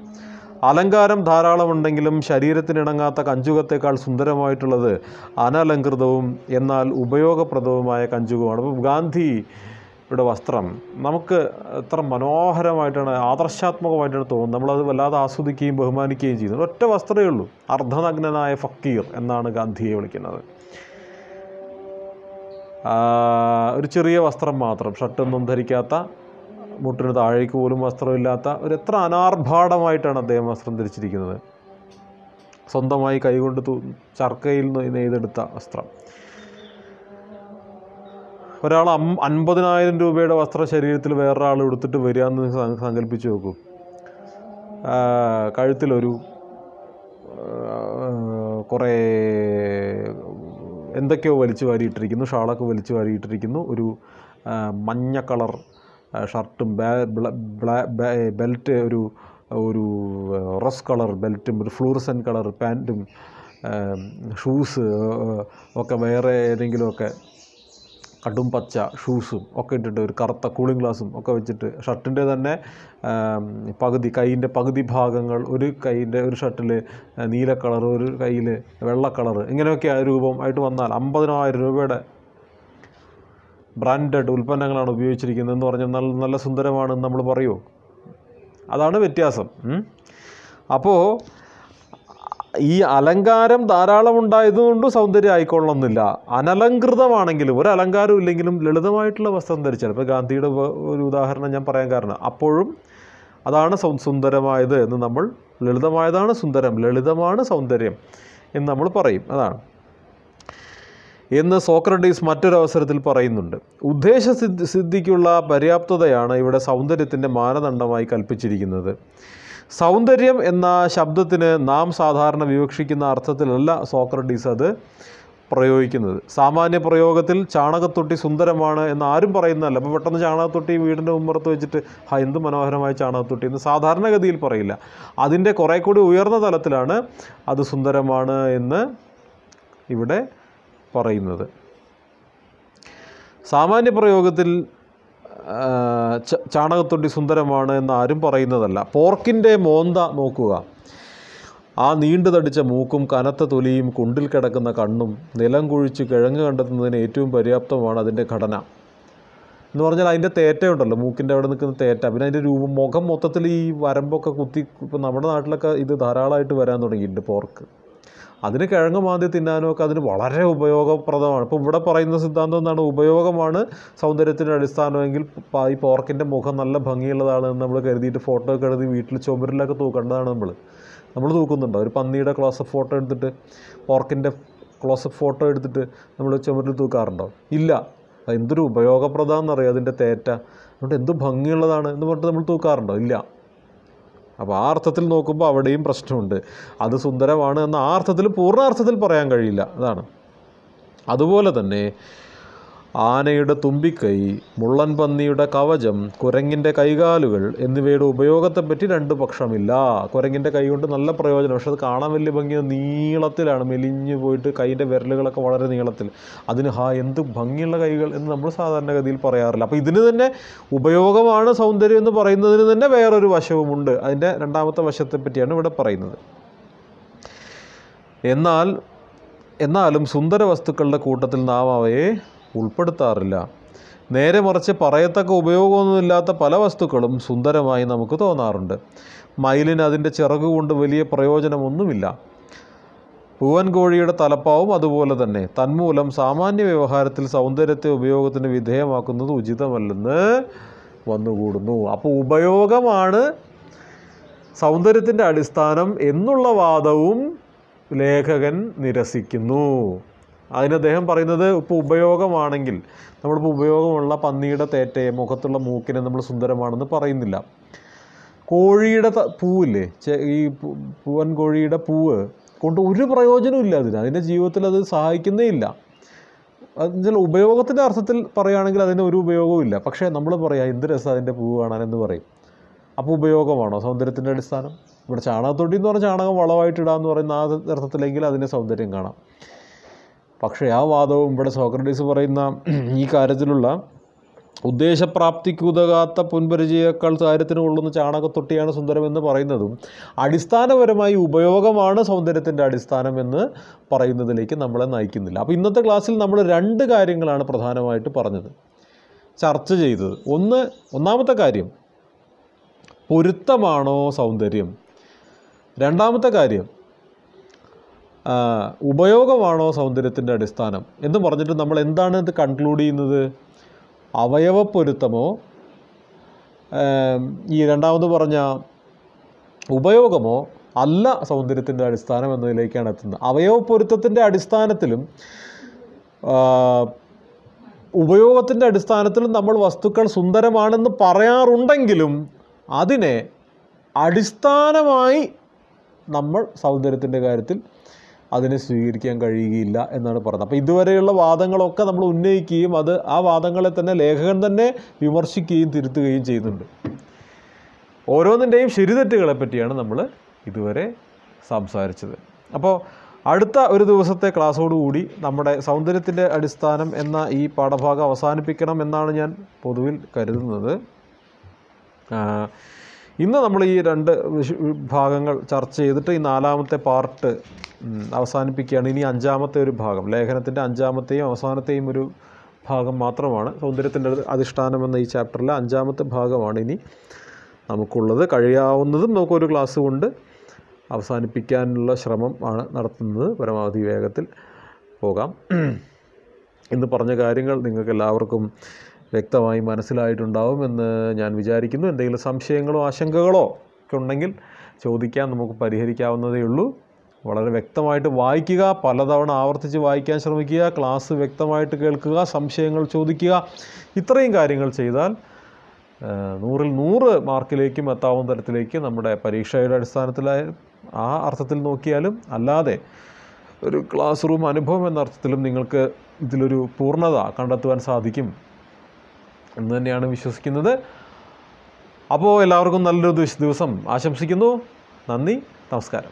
അലങ്കാരം ധാരാളമുണ്ടെങ്കിലും ശരീരത്തിനിണങ്ങാത്ത കഞ്ചുകത്തേക്കാൾ സുന്ദരമായിട്ടുള്ളത് അനലങ്കൃതവും എന്നാൽ ഉപയോഗപ്രദവുമായ കഞ്ചുകമാണ്. അപ്പോൾ ഗാന്ധിയുടെ വസ്ത്രം നമുക്ക് എത്ര മനോഹരമായിട്ടാണ് ആദർശാത്മകമായിട്ടാണ് തോന്നുന്നത്. നമ്മളത് വല്ലാതെ ആസ്വദിക്കുകയും ബഹുമാനിക്കുകയും ചെയ്യുന്നത് ഒറ്റ വസ്ത്രമേ ഉള്ളൂ. അർദ്ധനഗ്നനായ ഫക്കീർ എന്നാണ് ഗാന്ധിയെ വിളിക്കുന്നത്. ഒരു ചെറിയ വസ്ത്രം മാത്രം. ഷർട്ടൊന്നും ധരിക്കാത്ത മുട്ടിന് താഴേക്ക് പോലും വസ്ത്രമില്ലാത്ത ഒരു എത്ര അനാർഭാടമായിട്ടാണ് അദ്ദേഹം വസ്ത്രം ധരിച്ചിരിക്കുന്നത്. സ്വന്തമായി കൈകൊണ്ട് തു ചർക്കയിൽ നെയ്തെടുത്ത വസ്ത്രം. ഒരാൾ അം അൻപതിനായിരം രൂപയുടെ വസ്ത്ര ശരീരത്തിൽ വേറൊരാൾ എടുത്തിട്ട് വരിക എന്ന് സങ്കല്പിച്ച് നോക്കൂ. കഴുത്തിലൊരു കുറേ എന്തൊക്കെയോ വലിച്ചു വാരിയിട്ടിരിക്കുന്നു ഷാളൊക്കെ വലിച്ചു വാരിയിട്ടിരിക്കുന്നു. ഒരു മഞ്ഞ കളർ ഷർട്ടും ബെൽറ്റ് ഒരു ഒരു റസ് കളർ ബെൽറ്റും ഒരു ഫ്ലൂറസൻ കളർ പാന്റും ഷൂസ് ഒക്കെ വേറെ ഏതെങ്കിലുമൊക്കെ കടും പച്ച ഷൂസും ഒക്കെ ഇട്ടിട്ട് ഒരു കറുത്ത കൂളിംഗ് ഗ്ലാസും ഒക്കെ വെച്ചിട്ട് ഷർട്ടിന്റെ തന്നെ പകുതി കൈയിന്റെ പകുതി ഭാഗങ്ങൾ ഒരു കൈയിന്റെ ഒരു ഷർട്ടിൽ നീല കളർ ഒരു കയ്യിൽ വെള്ള കളർ ഇങ്ങനെയൊക്കെ രൂപം ആയിട്ട് വന്നാൽ അമ്പതിനായിരം രൂപയുടെ ബ്രാൻഡഡ് ഉൽപ്പന്നങ്ങളാണ് ഉപയോഗിച്ചിരിക്കുന്നത് എന്ന് പറഞ്ഞാൽ നല്ല നല്ല സുന്ദരമാണെന്ന് നമ്മൾ പറയുമോ അതാണ് വ്യത്യാസം. അപ്പോൾ ഈ അലങ്കാരം ധാരാളം ഉണ്ടായതുകൊണ്ട് സൗന്ദര്യം ആയിക്കൊള്ളണമെന്നില്ല അനലങ്കൃതമാണെങ്കിലും ഒരു അലങ്കാരം ഇല്ലെങ്കിലും ലളിതമായിട്ടുള്ള വസ്ത്രം ധരിച്ചാൽ ഇപ്പോൾ ഗാന്ധിയുടെ ഒരു ഉദാഹരണം ഞാൻ പറയാൻ കാരണം അപ്പോഴും അതാണ് സുന്ദരമായത് എന്ന് നമ്മൾ ലളിതമായതാണ് സുന്ദരം ലളിതമാണ് സൗന്ദര്യം എന്ന് നമ്മൾ പറയും. അതാണ്. എന്ന് സോക്രട്ടീസ് മറ്റൊരവസരത്തിൽ പറയുന്നുണ്ട്. ഉദ്ദേശ സിദ്ധി സിദ്ധിക്കുള്ള പര്യാപ്തതയാണ് ഇവിടെ സൗന്ദര്യത്തിന്റെ മാനദണ്ഡമായി കൽപ്പിച്ചിരിക്കുന്നത്. സൗന്ദര്യം എന്ന ശബ്ദത്തിന് നാം സാധാരണ വിവക്ഷിക്കുന്ന അർത്ഥത്തിലല്ല സോക്രട്ടീസ് അത് പ്രയോഗിക്കുന്നത്. സാമാന്യ പ്രയോഗത്തിൽ ചാണകത്തൊട്ടി സുന്ദരമാണ് എന്ന് ആരും പറയുന്നതല്ല. അപ്പോൾ പെട്ടെന്ന് ചാണകത്തൊട്ടി വീടിന്റെ ഉമ്മറത്ത് വെച്ചിട്ട് ഹാ എന്ത് മനോഹരമായ ചാണകത്തൊട്ടി എന്ന് സാധാരണഗതിയിൽ പറയില്ല. അതിന്റെ കുറേ കൂടി ഉയർന്ന തലത്തിലാണ് അത് സുന്ദരമാണ് എന്ന് ഇവിടെ പറയുന്നത്. സാമാന്യ പ്രയോഗത്തിൽ ആ, ച- ചാണകത്തൊട്ടി സുന്ദരമാണ് എന്ന് ആരും പറയുന്നതല്ല. പോർക്കിന്റെ മോന്ത നോക്കുക. ആ നീണ്ടു തടിച്ച മൂക്കും കനത്ത തൊലിയും കുണ്ടിൽ കിടക്കുന്ന കണ്ണും നിലം കുഴിച്ച് കിഴങ്ങ് കണ്ടെത്തുന്നതിന് ഏറ്റവും പര്യാപ്തമാണ് അതിന്റെ ഘടന. എന്ന് പറഞ്ഞാൽ അതിന്റെ തേറ്റയുണ്ടല്ലോ മൂക്കിന്റെ അവിടെ നിൽക്കുന്ന തേറ്റ. പിന്നെ അതിന്റെ രൂപം മുഖം മൊത്തത്തിൽ ഈ വരമ്പൊക്കെ കുത്തി ഇപ്പം നമ്മുടെ നാട്ടിലൊക്കെ ഇത് ധാരാളമായിട്ട് വരാൻ തുടങ്ങിയിട്ടുണ്ട് പോർക്ക്. അതിന് കിഴങ്ങ് മാന്തി തിന്നാനും ഒക്കെ അതിന് വളരെ ഉപയോഗപ്രദമാണ്. ഇപ്പോൾ ഇവിടെ പറയുന്ന സിദ്ധാന്തം എന്താണ്? ഉപയോഗമാണ് സൗന്ദര്യത്തിന്റെ അടിസ്ഥാനമെങ്കിൽ ഈ പോർക്കിന്റെ മുഖം നല്ല ഭംഗിയുള്ളതാണ് എന്ന് നമ്മൾ കരുതിയിട്ട് ഫോട്ടോ ഒക്കെ എഴുതി വീട്ടിൽ ചുമരിലൊക്കെ തൂക്കേണ്ടതാണ് നമ്മൾ നമ്മൾ തൂക്കുന്നുണ്ടോ? ഒരു പന്നിയുടെ ക്ലോസപ്പ് ഫോട്ടോ എടുത്തിട്ട് പോർക്കിന്റെ ക്ലോസപ്പ് ഫോട്ടോ എടുത്തിട്ട് നമ്മൾ ചുമരിൽ തൂക്കാറുണ്ടോ? ഇല്ല. എന്തൊരു ഉപയോഗപ്രദമാണെന്നറിയാം അതിന്റെ തേറ്റ? അതുകൊണ്ട് എന്ത് ഭംഗിയുള്ളതാണ് എന്ന് പറഞ്ഞിട്ട് നമ്മൾ തൂക്കാറുണ്ടോ? ഇല്ല. അപ്പോൾ ആ അർത്ഥത്തിൽ നോക്കുമ്പോൾ അവിടെയും പ്രശ്നമുണ്ട്. അത് സുന്ദരമാണ് എന്ന ആ അർത്ഥത്തിൽ പൂർണാർത്ഥത്തിൽ പറയാൻ കഴിയില്ല. അതാണ്. അതുപോലെ തന്നെ ആനയുടെ തുമ്പിക്കൈ മുള്ളൻ പന്നിയുടെ കവചം കുരങ്ങിന്റെ കൈകാലുകൾ എന്നിവയുടെ ഉപയോഗത്തെപ്പറ്റി രണ്ട് പക്ഷമില്ല. കുരങ്ങിന്റെ കൈ കൊണ്ട് നല്ല പ്രയോജനം. പക്ഷെ അത് കാണാൻ വലിയ ഭംഗിയോ നീളത്തിലാണ്. മെലിഞ്ഞു പോയിട്ട് കൈന്റെ വിരലുകളൊക്കെ വളരെ നീളത്തിൽ. അതിന് ഹാ എന്ത് ഭംഗിയുള്ള കൈകൾ എന്ന് നമ്മൾ സാധാരണഗതിയിൽ പറയാറില്ല. അപ്പോൾ ഇതിന് തന്നെ ഉപയോഗമാണ് സൗന്ദര്യം എന്ന് പറയുന്നതിന് തന്നെ വേറൊരു വശവുമുണ്ട്. അതിന്റെ രണ്ടാമത്തെ വശത്തെ പറ്റിയാണ് ഇവിടെ പറയുന്നത്. എന്നാൽ എന്നാലും സുന്ദര വസ്തുക്കളുടെ കൂട്ടത്തിൽ നാം അവയെ ഉൾപ്പെടുത്താറില്ല. നേരെ മറിച്ച് പറയത്തക്ക ഉപയോഗമൊന്നുമില്ലാത്ത പല വസ്തുക്കളും സുന്ദരമായി നമുക്ക് തോന്നാറുണ്ട്. മയിലിന് അതിന്റെ ചിറക് കൊണ്ട് വലിയ പ്രയോജനമൊന്നുമില്ല. പൂവൻ കോഴിയുടെ തലപ്പാവും അതുപോലെ തന്നെ. തന്മൂലം സാമാന്യ വ്യവഹാരത്തിൽ സൗന്ദര്യത്തെ ഉപയോഗത്തിന് വിധേയമാക്കുന്നത് ഉചിതമല്ലെന്ന് വന്നുകൂടുന്നു. അപ്പോൾ ഉപയോഗമാണ് സൗന്ദര്യത്തിന്റെ അടിസ്ഥാനം എന്നുള്ള വാദവും ലേഖകൻ നിരസിക്കുന്നു. അതിന് അദ്ദേഹം പറയുന്നത് ഇപ്പോൾ ഉപയോഗമാണെങ്കിൽ നമ്മളിപ്പോൾ ഉപയോഗമുള്ള പന്നിയുടെ തേറ്റയെ മുഖത്തുള്ള മൂക്കിനെ നമ്മൾ സുന്ദരമാണെന്ന് പറയുന്നില്ല. കോഴിയുടെ പൂവില്ലേ? ഈ പൂവൻ കോഴിയുടെ പൂവ് കൊണ്ട് ഒരു പ്രയോജനവും ഇല്ല അതിന്. അതിന്റെ ജീവിതത്തിൽ അത് സഹായിക്കുന്നേ ഇല്ല. എന്നുവെച്ചാൽ ഉപയോഗത്തിന്റെ അർത്ഥത്തിൽ പറയുകയാണെങ്കിൽ അതിന് ഒരു ഉപയോഗവും ഇല്ല. പക്ഷേ നമ്മൾ പറയാം എന്ത് രസം അതിന്റെ പൂവ് കാണാനെന്ന് പറയും. അപ്പോൾ ഉപയോഗമാണോ? സൗന്ദര്യത്തിന്റെ അടിസ്ഥാനം? ഇവിടെ ചാണകത്തൊട്ടി എന്ന് പറഞ്ഞാൽ ചാണകം വളമായിട്ട് ഇടാന്ന് പറയുന്ന ആ അർത്ഥത്തിലെങ്കിൽ അതിന് സൗന്ദര്യം കാണാം. പക്ഷേ ആ വാദവും ഇവിടെ സോക്രട്ടീസ് പറയുന്ന ഈ കാര്യത്തിലുള്ള ഉദ്ദേശപ്രാപ്തിക്ക് ഉതകാത്ത പുൻപരിചയേക്കാൾ കാര്യത്തിന് കൊള്ളുന്ന ചാണകത്തൊട്ടിയാണ് സുന്ദരം എന്ന് പറയുന്നതും അടിസ്ഥാനപരമായി ഉപയോഗമാണ് സൗന്ദര്യത്തിന്റെ അടിസ്ഥാനം എന്ന് പറയുന്നതിലേക്ക് നമ്മളെ നയിക്കുന്നില്ല. അപ്പോൾ ഇന്നത്തെ ക്ലാസ്സിൽ നമ്മൾ രണ്ട് കാര്യങ്ങളാണ് പ്രധാനമായിട്ട് പറഞ്ഞത്. ചർച്ച ചെയ്തത്. ഒന്ന് ഒന്നാമത്തെ കാര്യം പൊരുത്തമാണോ സൗന്ദര്യം? രണ്ടാമത്തെ കാര്യം ഉപയോഗമാണോ സൗന്ദര്യത്തിന്റെ അടിസ്ഥാനം? എന്ന് പറഞ്ഞിട്ട് നമ്മൾ എന്താണ് ഇത് കൺക്ലൂഡ് ചെയ്യുന്നത്? അവയവപ്പൊരുത്തമോ? പൊരുത്തമോ ഈ രണ്ടാമത് പറഞ്ഞ ഉപയോഗമോ അല്ല സൗന്ദര്യത്തിന്റെ അടിസ്ഥാനം എന്നതിലേക്കാണ് എത്തുന്നത്. അവയവപ്പൊരുത്തത്തിന്റെ അടിസ്ഥാനത്തിലും ഉപയോഗത്തിന്റെ അടിസ്ഥാനത്തിലും നമ്മൾ വസ്തുക്കൾ സുന്ദരമാണെന്ന് പറയാറുണ്ടെങ്കിലും അതിനെ അടിസ്ഥാനമായി നമ്മൾ സൗന്ദര്യത്തിന്റെ കാര്യത്തിൽ അതിനെ സ്വീകരിക്കാൻ കഴിയുകയില്ല എന്നാണ് പറയുന്നത് അപ്പോൾ ഇതുവരെയുള്ള വാദങ്ങളൊക്കെ നമ്മൾ ഉന്നയിക്കുകയും അത് ആ വാദങ്ങളെ തന്നെ ലേഖകൻ തന്നെ വിമർശിക്കുകയും തിരുത്തുകയും ചെയ്യുന്നുണ്ട്. ഓരോന്നിന്റെയും ശരിതെറ്റുകളെ പറ്റിയാണ് നമ്മൾ ഇതുവരെ സംസാരിച്ചത്. അപ്പോൾ അടുത്ത ഒരു ദിവസത്തെ ക്ലാസ്സോടുകൂടി നമ്മുടെ സൗന്ദര്യത്തിന്റെ അടിസ്ഥാനം എന്ന ഈ പാഠഭാഗം അവസാനിപ്പിക്കണം എന്നാണ് ഞാൻ പൊതുവിൽ കരുതുന്നത്. ഇന്ന് നമ്മൾ ഈ രണ്ട് ഭാഗങ്ങൾ ചർച്ച ചെയ്തിട്ട് ഈ നാലാമത്തെ പാർട്ട് അവസാനിപ്പിക്കുകയാണ്. ഇനി അഞ്ചാമത്തെ ഒരു ഭാഗം. ലേഖനത്തിന്റെ അഞ്ചാമത്തെയും അവസാനത്തെയും ഒരു ഭാഗം മാത്രമാണ്. സൗന്ദര്യത്തിന്റെ അധിഷ്ഠാനം എന്ന ഈ ചാപ്റ്ററിലെ അഞ്ചാമത്തെ ഭാഗമാണ് ഇനി നമുക്കുള്ളത്. കഴിയാവുന്നതും നമുക്കൊരു ക്ലാസ് കൊണ്ട് അവസാനിപ്പിക്കാനുള്ള ശ്രമം ആണ് നടത്തുന്നത്. പരമാവധി വേഗത്തിൽ പോകാം. ഇന്ന് പറഞ്ഞ കാര്യങ്ങൾ നിങ്ങൾക്ക് എല്ലാവർക്കും വ്യക്തമായി മനസ്സിലായിട്ടുണ്ടാവും എന്ന് ഞാൻ വിചാരിക്കുന്നു. എന്തെങ്കിലും സംശയങ്ങളോ ആശങ്കകളോ ഒക്കെ ഉണ്ടെങ്കിൽ ചോദിക്കാൻ നമുക്ക് പരിഹരിക്കാവുന്നതേ ഉള്ളൂ. വളരെ വ്യക്തമായിട്ട് വായിക്കുക പലതവണ ആവർത്തിച്ച് വായിക്കാൻ ശ്രമിക്കുക ക്ലാസ് വ്യക്തമായിട്ട് കേൾക്കുക സംശയങ്ങൾ ചോദിക്കുക ഇത്രയും കാര്യങ്ങൾ ചെയ്താൽ നൂറിൽ നൂറ് മാർക്കിലേക്കും എത്താവുന്ന തരത്തിലേക്ക് നമ്മുടെ പരീക്ഷയുടെ അടിസ്ഥാനത്തിലായ ആ അർത്ഥത്തിൽ നോക്കിയാലും അല്ലാതെ ഒരു ക്ലാസ് റൂം അനുഭവം എന്ന അർത്ഥത്തിലും നിങ്ങൾക്ക് ഇതിലൊരു പൂർണത കണ്ടെത്തുവാൻ സാധിക്കും. എന്ന് തന്നെയാണ് വിശ്വസിക്കുന്നത്. അപ്പോൾ എല്ലാവർക്കും നല്ലൊരു ദിവസം ആശംസിക്കുന്നു. നന്ദി. നമസ്കാരം.